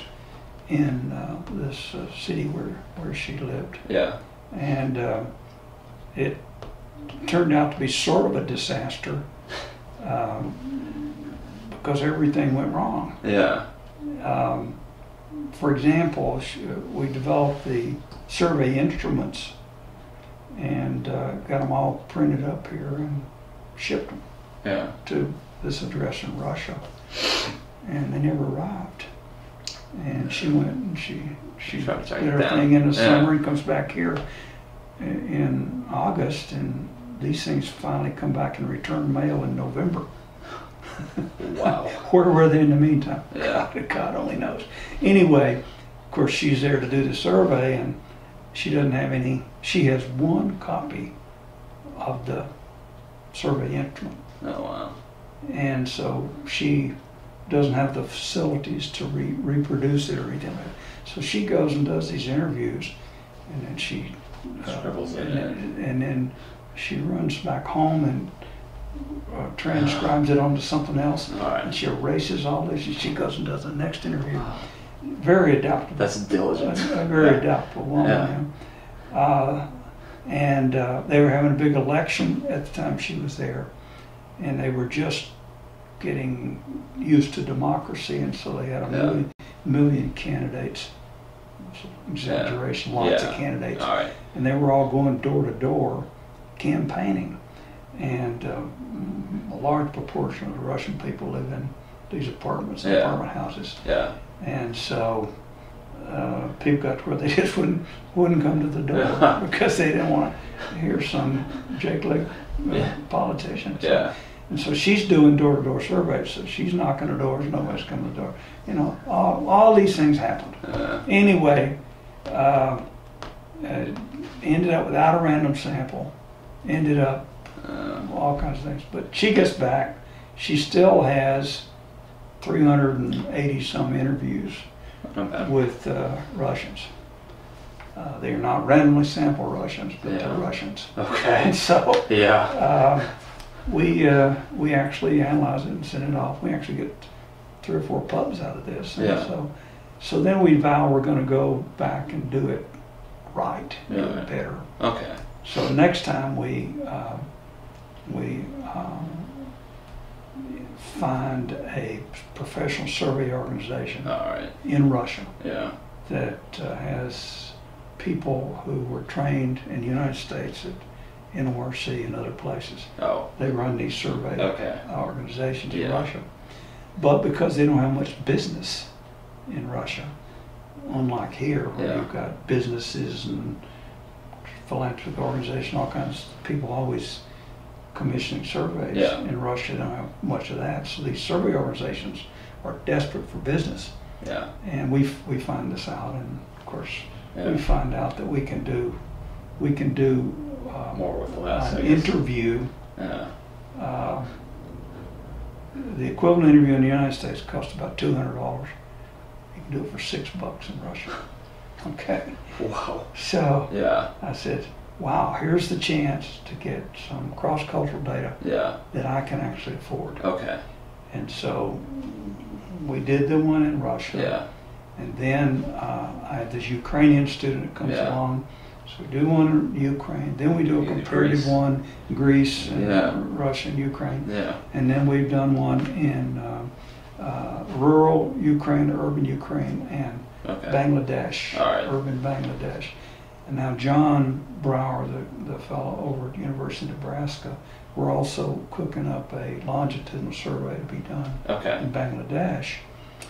in uh, this uh, city where, where she lived. Yeah. And uh, it turned out to be sort of a disaster um, because everything went wrong. Yeah. Um, for example, we developed the survey instruments and uh, got them all printed up here and shipped them Yeah. to this address in Russia, and they never arrived. And she went and she she did everything down. in the Yeah. summer and comes back here in August, and these things finally come back and return mail in November. <laughs> Wow. Where were they in the meantime? Yeah. God, God only knows. Anyway, of course, she's there to do the survey, and she doesn't have any. She has one copy of the survey instrument, Oh wow. and so she doesn't have the facilities to re- reproduce it or anything. like that. So she goes and does these interviews, and then she uh, Scribbles it and, and then she runs back home and uh, transcribes it onto something else. Right. And she erases all this, and she goes and does the next interview. Very adaptable. That's diligent. a, a very Yeah. adaptable woman. Yeah. yeah. Uh, and uh, they were having a big election at the time she was there, and they were just getting used to democracy, and so they had a Yeah. million, million candidates. Exaggeration, lots of candidates All right. and they were all going door to door campaigning. And um, a large proportion of the Russian people live in these apartments, Yeah. apartment houses. Yeah. And so uh, people got to where they <laughs> just wouldn't wouldn't come to the door Yeah. <laughs> because they didn't want to hear some Jake Lake uh, Yeah. politician. So- Yeah. And so she's doing door to door surveys. So she's knocking the doors. Nobody's coming to the door. You know, all, all these things happened. Uh, Anyway, uh, uh, ended up without a random sample. Ended up uh, all kinds of things. But she gets back. She still has 380 some interviews with uh, Russians. Uh, they are not randomly sample Russians, but Yeah. they're Russians. Okay. And <laughs> so Yeah. uh, we uh, we actually analyze it and send it off. We actually get three or four pubs out of this. And Yeah. So so then we vow we're going to go back and do it right, do it better. Okay. So next time we, uh, we um, find a professional survey organization All right. in Russia Yeah. that uh, has people who were trained in the United States at NORC and other places. Oh. They run these survey Okay. organizations in Russia. But because they don't have much business in Russia, unlike here where Yeah. you've got businesses and philanthropic organization, all kinds of people always commissioning surveys. Yeah. In Russia, they don't have much of that. So these survey organizations are desperate for business. Yeah. And we, we find this out, and of course, we find out that we can do, we can do uh, More with less. An interview Yeah. uh, the equivalent interview in the United States costs about two hundred dollars. You can do it for six bucks in Russia. Okay, Wow. so Yeah. I said, "Wow, here's the chance to get some cross-cultural data Yeah. that I can actually afford." Okay. And so we did the one in Russia, Yeah. and then uh, I had this Ukrainian student that comes Yeah. along. So we do one in Ukraine, then we do a comparative Greece. one, Greece and Yeah. Russia and Ukraine. Yeah. And then we've done one in uh, uh, rural Ukraine, urban Ukraine, and Okay. Bangladesh, right. urban Bangladesh. And now John Brauer, the, the fellow over at University of Nebraska, we're also cooking up a longitudinal survey to be done Okay. in Bangladesh.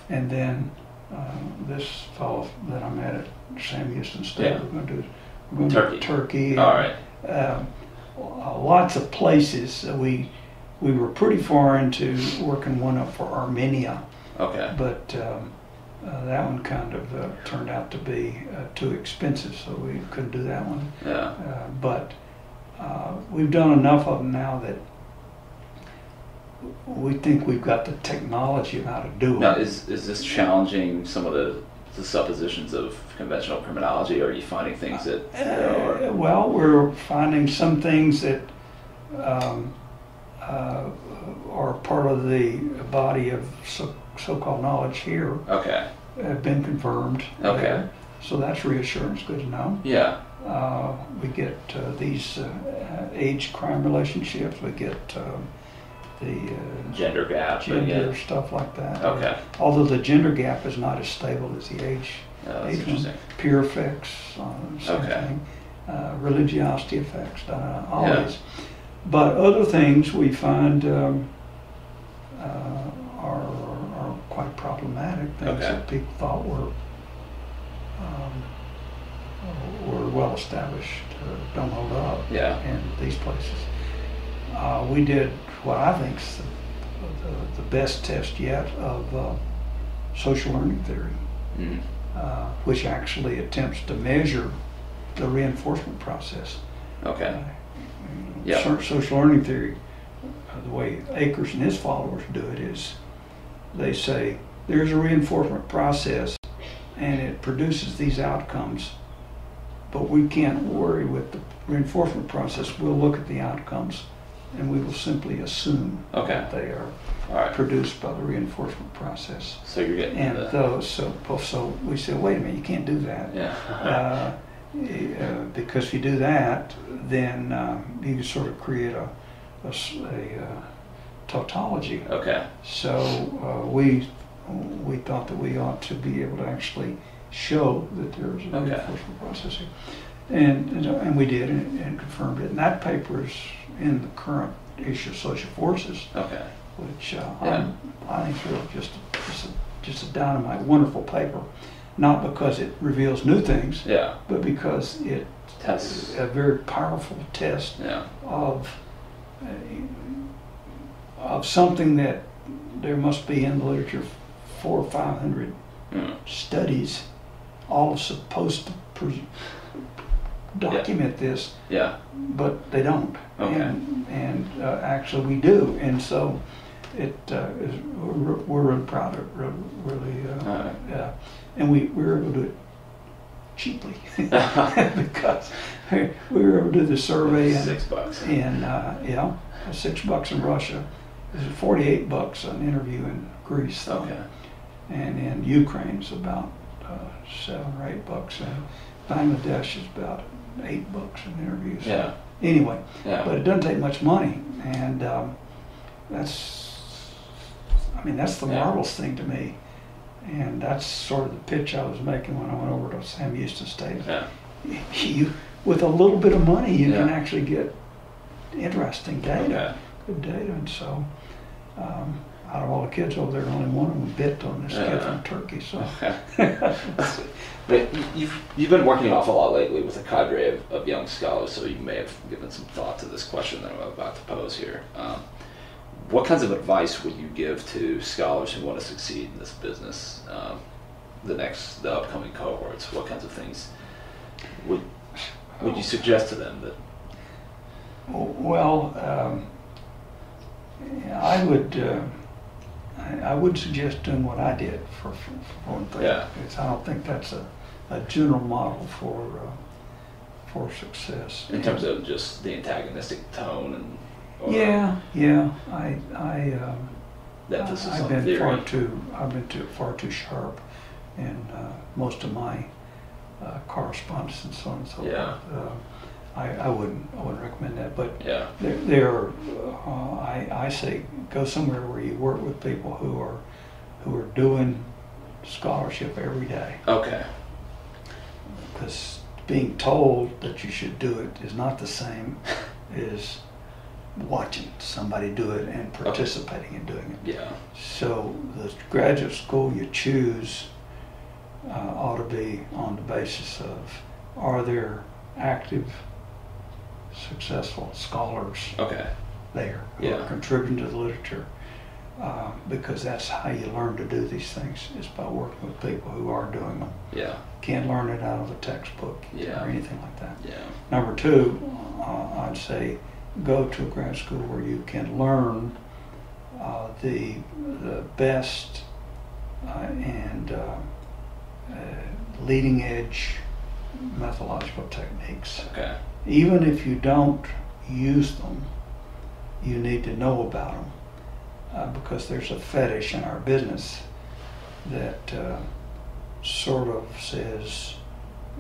And then uh, this fellow that I met at Sam Houston State, Yeah. we're going to do we're going to Turkey. do Turkey. All right. Um, uh, lots of places. We we were pretty far into working one up for Armenia, Okay. but um, uh, that one kind of uh, turned out to be uh, too expensive, so we couldn't do that one. Yeah. Uh, but uh, we've done enough of them now that we think we've got the technology of how to do it. Now, is is this challenging some of the, the suppositions of conventional criminology? Or are you finding things that you know, Uh, are, well, we're finding some things that um, uh, are part of the body of so-called knowledge here okay? have been confirmed. Okay. there. So that's reassurance. Good to know. Yeah. Uh, we get uh, these uh, age crime relationships. We get um, the uh, Gender gap. gender yeah. stuff like that. Okay. Although the gender gap is not as stable as the age. Oh, age one. Peer effects, uh, Okay. Uh, religiosity effects, uh, all Yeah. these. But other things we find um, uh, are, are quite problematic. Things Okay. that people thought were um, were well established uh, don't hold up Yeah. in these places. Uh, we did what I think is the, the, the best test yet of uh, social learning theory, Mm. uh, which actually attempts to measure the reinforcement process. Okay. Uh, Yeah. Social learning theory, uh, the way Akers and his followers do it is they say there's a reinforcement process and it produces these outcomes, but we can't worry with the reinforcement process. We'll look at the outcomes and we will simply assume Okay. that they are right. produced by the reinforcement process. So you're getting And the those, so, so we said, wait a minute, you can't do that. yeah. Uh, uh, because if you do that, then um, you sort of create a. uh, tautology. okay. So uh, we we thought that we ought to be able to actually show that there's a Okay. reinforcement process here. And, and, and we did and, and confirmed it. And that paper is in the current issue of Social Forces, Okay. which uh, Yeah. I think is really just, just, a, just a dynamite, wonderful paper. not because it reveals new things, Yeah. but because it Tests. a very powerful test Yeah. of uh, of something that there must be in the literature four or five hundred Mm. studies all supposed to pre- document this, Yeah. but they don't. Okay. And, and uh, actually, we do, and so it uh, is, we're, we're really proud of it, really. Uh, right. yeah, and we, we were able to do it cheaply <laughs> <laughs> because we were able to do the survey and, Six bucks. and uh, yeah, six bucks in Russia. This is 48 bucks an interview in Greece, though. Okay. and in Ukraine's about uh, seven or eight bucks, and Bangladesh is about eight bucks an interview. So Yeah. Anyway, Yeah. but it doesn't take much money, and um, that's, I mean, that's the Yeah. marvelous thing to me, and that's sort of the pitch I was making when I went over to Sam Houston State. Yeah. <laughs> You, with a little bit of money, you can actually get interesting data Okay. good data, and so um, out of all the kids over there, only one of them bit on this kid from Turkey. So <laughs> But you- you've you've been working an awful lot lately with a cadre of, of young scholars, so you may have given some thought to this question that I'm about to pose here. Um, what kinds of advice would you give to scholars who want to succeed in this business? Um, the next, the upcoming cohorts. What kinds of things would would you suggest to them that? well, um, I would uh, I, I would suggest doing what I did for, for, for one thing. Yeah. It's, I don't think that's a, a general model for uh, for success. In terms of just the antagonistic tone and yeah, yeah, I I. Um, the emphasis I've been theory. far too, I've been too, far too sharp in uh, most of my uh, correspondence and so on and so Yeah. forth. I, I wouldn't, I wouldn't recommend that, but yeah. there, there are, uh, I, I say, go somewhere where you work with people who are, who are doing scholarship every day. Okay. Because being told that you should do it is not the same as watching somebody do it and participating in doing it. Yeah. So the graduate school you choose uh, ought to be on the basis of are there active, successful scholars Okay. there who Yeah. are contributing to the literature? Uh, because that's how you learn to do these things is by working with people who are doing them. Yeah. Can't learn it out of a textbook Yeah. or anything like that. Yeah. Number two, uh, I'd say go to a grad school where you can learn uh, the the best uh, and uh, uh, leading edge methodological techniques. Okay. Even if you don't use them, you need to know about them uh, because there's a fetish in our business that uh, sort of says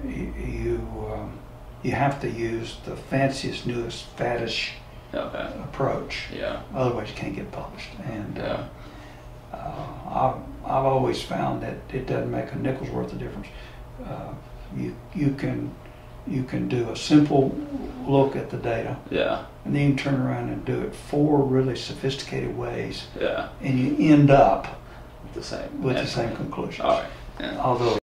y- you um, you have to use the fanciest, newest, faddest Okay. approach. Yeah. Otherwise, you can't get published. And uh, Yeah. uh, I've, I've always found that it doesn't make a nickel's worth of difference. Uh, you you can you can do a simple look at the data, Yeah. and then you turn around and do it four really sophisticated ways, Yeah. and you end up with The same. with the same point. conclusions. All right. Yeah. Although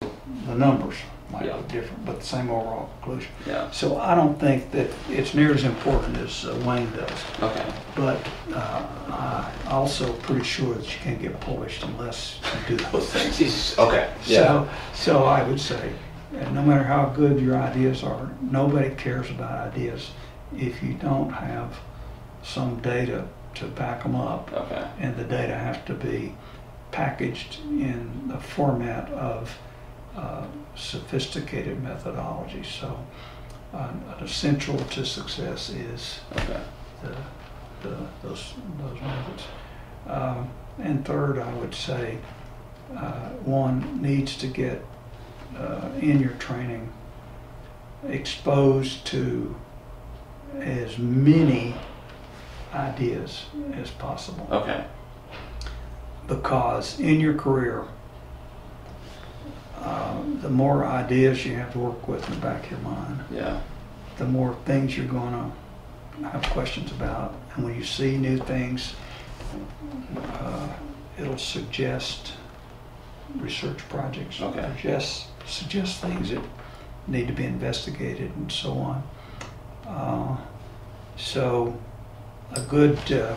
the numbers might Yeah. look different, but the same overall conclusion. Yeah. So I don't think that it's near as important as uh, Wayne does. Okay. But uh, I'm also pretty sure that you can't get published unless you do those <laughs> things. Okay. Yeah. So, so I would say, uh, no matter how good your ideas are, nobody cares about ideas if you don't have some data to back them up. Okay. And the data has to be packaged in the format of uh, sophisticated methodology. So, uh, an essential to success is Okay. the, the, those, those methods. Um, and third, I would say, uh, one needs to get uh, in your training exposed to as many ideas as possible Okay. because in your career, uh, the more ideas you have to work with in the back of your mind, Yeah. the more things you're going to have questions about. And when you see new things, uh, it'll suggest research projects. Okay. Suggest, suggest things that need to be investigated and so on. Uh, So a good, uh,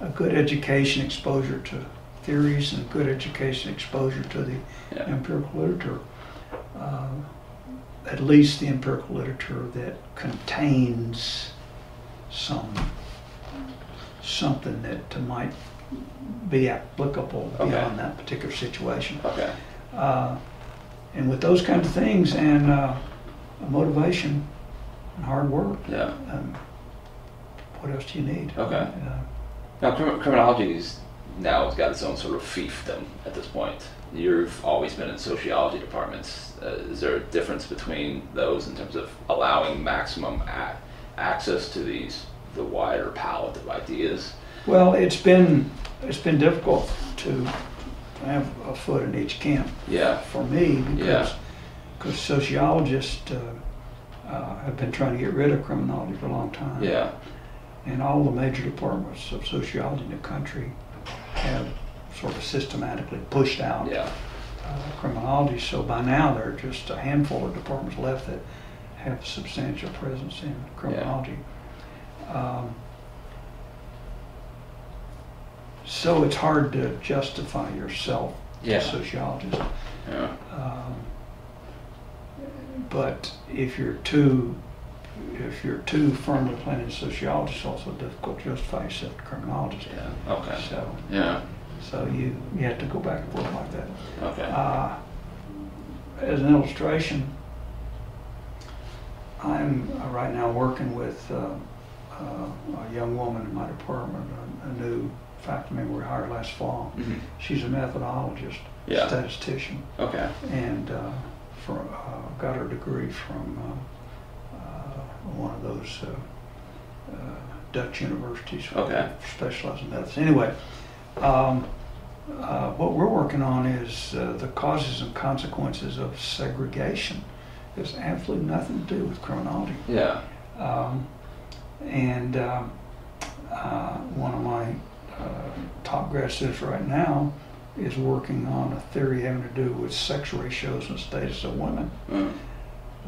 a good education exposure to theories and a good education exposure to the Yeah. empirical literature. uh, At least the empirical literature that contains some, something that might be applicable Okay. beyond that particular situation. Okay. Uh, And with those kinds of things and uh, motivation and hard work, Yeah. um, what else do you need? Okay. Uh, Now, crim- criminology's now has got its own sort of fiefdom at this point. You've always been in sociology departments. Uh, is there a difference between those in terms of allowing maximum a- access to these the wider palette of ideas? Well, it's been, it's been difficult to have a foot in each camp Yeah. for me Yeah. because, because sociologists uh, uh, have been trying to get rid of criminology for a long time. Yeah. And all the major departments of sociology in the country have sort of systematically pushed out Yeah. uh, criminology. So by now, there are just a handful of departments left that have substantial presence in criminology. Um, so it's hard to justify yourself Yeah. as a sociologist. Yeah. Um, but if you're too if you're too firmly planted sociologist, it's also difficult to justify yourself to criminologist. Yeah. Okay. So Yeah. so you you have to go back and forth like that. Okay. Uh, as an illustration, I'm uh, right now working with uh, uh, a young woman in my department, a, a new faculty member we hired last fall. Mhm. She's a methodologist, Yeah. statistician, Okay. and uh, for, uh, got her degree from uh, uh, one of those uh, uh, Dutch universities. Okay. Specialize in medicine. Anyway, um, uh, what we're working on is uh, the causes and consequences of segregation. It has absolutely nothing to do with criminology. Yeah. Um, and um, uh, one of my uh, top grad students right now is working on a theory having to do with sex ratios and status of women. Mm.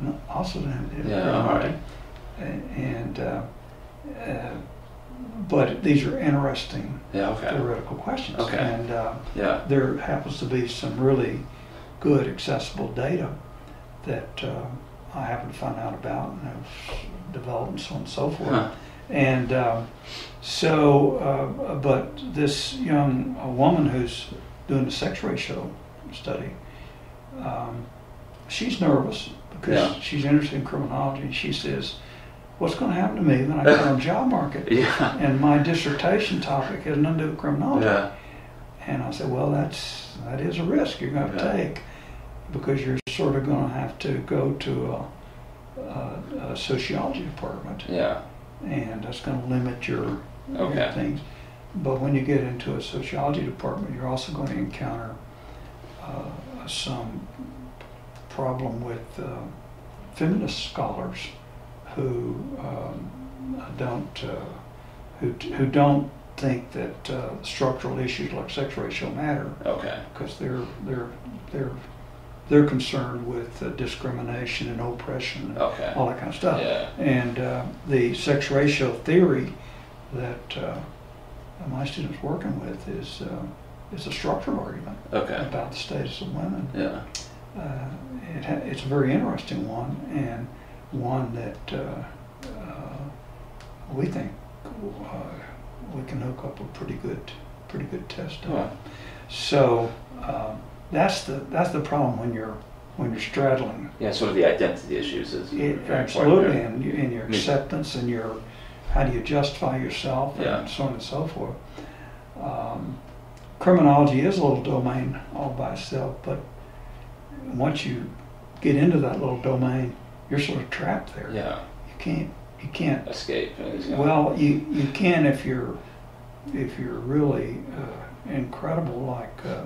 No, Also, doesn't have to do with Yeah, all right. A- And, uh, uh, but these are interesting Yeah. Okay. theoretical questions. Okay. And uh, Yeah. there happens to be some really good accessible data that uh, I happen to find out about and have developed and so on and so forth. Huh. And uh, so, uh, but this young woman who's doing the sex ratio study, um, she's nervous because Yeah. she's interested in criminology. And she says, "What's going to happen to me when I get on the job market?" Yeah. And my dissertation topic has nothing to do with criminology. Yeah. And I said, well, that's that is a risk you're going to take because you're sort of going to have to go to a, a, a sociology department, Yeah. And that's going to limit your, your things. But when you get into a sociology department, you're also going to encounter uh, some problem with uh, feminist scholars who um, don't uh, who, who don't think that uh, structural issues like sex ratio matter Okay. because they're they're they're they're concerned with uh, discrimination and oppression and Okay. all that kind of stuff. Yeah. And uh, the sex ratio theory that uh, my students working with is uh, is a structural argument Okay. about the status of women. Yeah. Uh, it ha- it's a very interesting one and one that uh, uh, we think uh, we can hook up a pretty good pretty good test on. Huh. So um, that's the that's the problem when you're when you're straddling Yeah. Sort of the identity issues is it, absolutely, and you, in your acceptance and your how do you justify yourself Yeah. and so on and so forth. Um, criminology is a little domain all by itself, but once you get into that little domain, you're sort of trapped there. Yeah. You can't you can't. Escape. and, know, Well, you you can if you're if you're really uh, incredible like uh,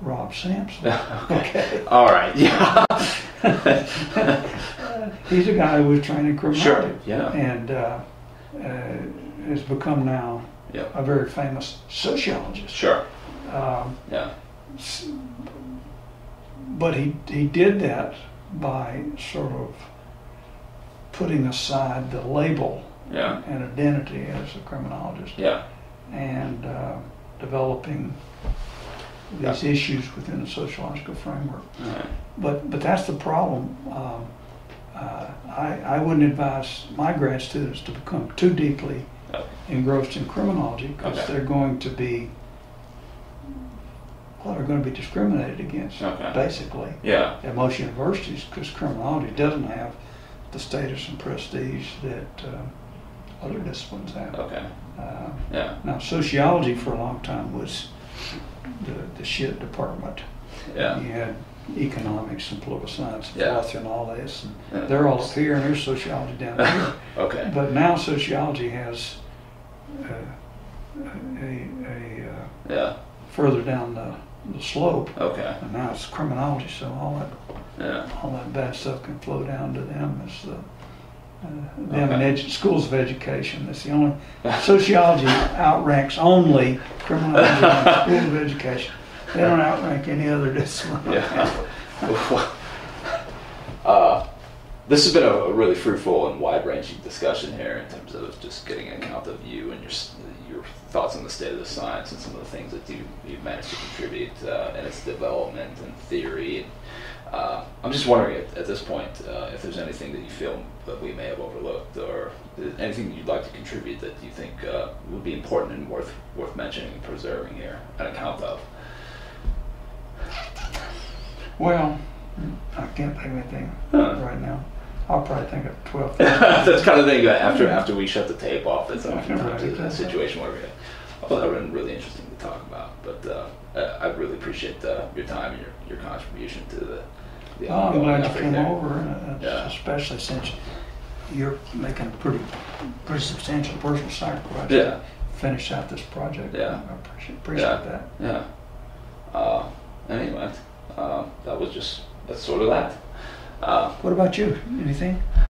Rob Sampson. <laughs> okay. All right. Yeah. <laughs> He's a guy who was trained in criminology. Sure, yeah. And uh, uh, has become now Yep. a very famous sociologist. Sure. Um, Yeah. but he, he did that by sort of putting aside the label Yeah. and identity as a criminologist Yeah. and uh, developing these issues within the sociological framework. Right. But, but that's the problem. Um, uh, I, I wouldn't advise my grad students to become too deeply Okay. engrossed in criminology because Okay. they're going to be, well, they're going to be discriminated against, Okay. basically, Yeah. at most universities because criminology doesn't have the status and prestige that uh, other disciplines have. Okay. Uh, Yeah. now, sociology for a long time was the, the shit department. Yeah. You had economics and political science and Yeah. philosophy and all this, and Yeah. they're all up here and there's sociology down here. <laughs> Okay. But now sociology has uh, a, a, uh, Yeah. further down the, the slope, Okay. and now it's criminology, so all that, Yeah. all that bad stuff can flow down to them as the, them in Okay. edu- schools of education. That's the only, sociology outranks only criminology <laughs> in schools of education. They don't outrank any other discipline. Yeah. <laughs> uh, this has been a, really fruitful and wide-ranging discussion here in terms of just getting an account of you and your your thoughts on the state of the science and some of the things that you you've managed to contribute uh, in its development and theory. And, uh, I'm just wondering at, at this point uh, if there's anything that you feel that we may have overlooked, or anything you'd like to contribute that you think uh, would be important and worth worth mentioning and preserving here, an account of. Well, I can't think of anything Huh. right now. I'll probably think of twelve. <laughs> that's kind of thing after after we shut the tape off. That's oftentimes Right. a, situation where we. I thought that would have been really interesting to talk about, but uh, I, I really appreciate uh, your time and your, your contribution to the. Oh, I'm glad you came there. over, uh, Yeah. especially since you're making a pretty, pretty substantial personal sacrifice. Yeah. to Finish out this project. Yeah. I appreciate, appreciate Yeah. that. Yeah. Uh, anyway, uh, that was just that's sort of that. Uh, What about you? Anything?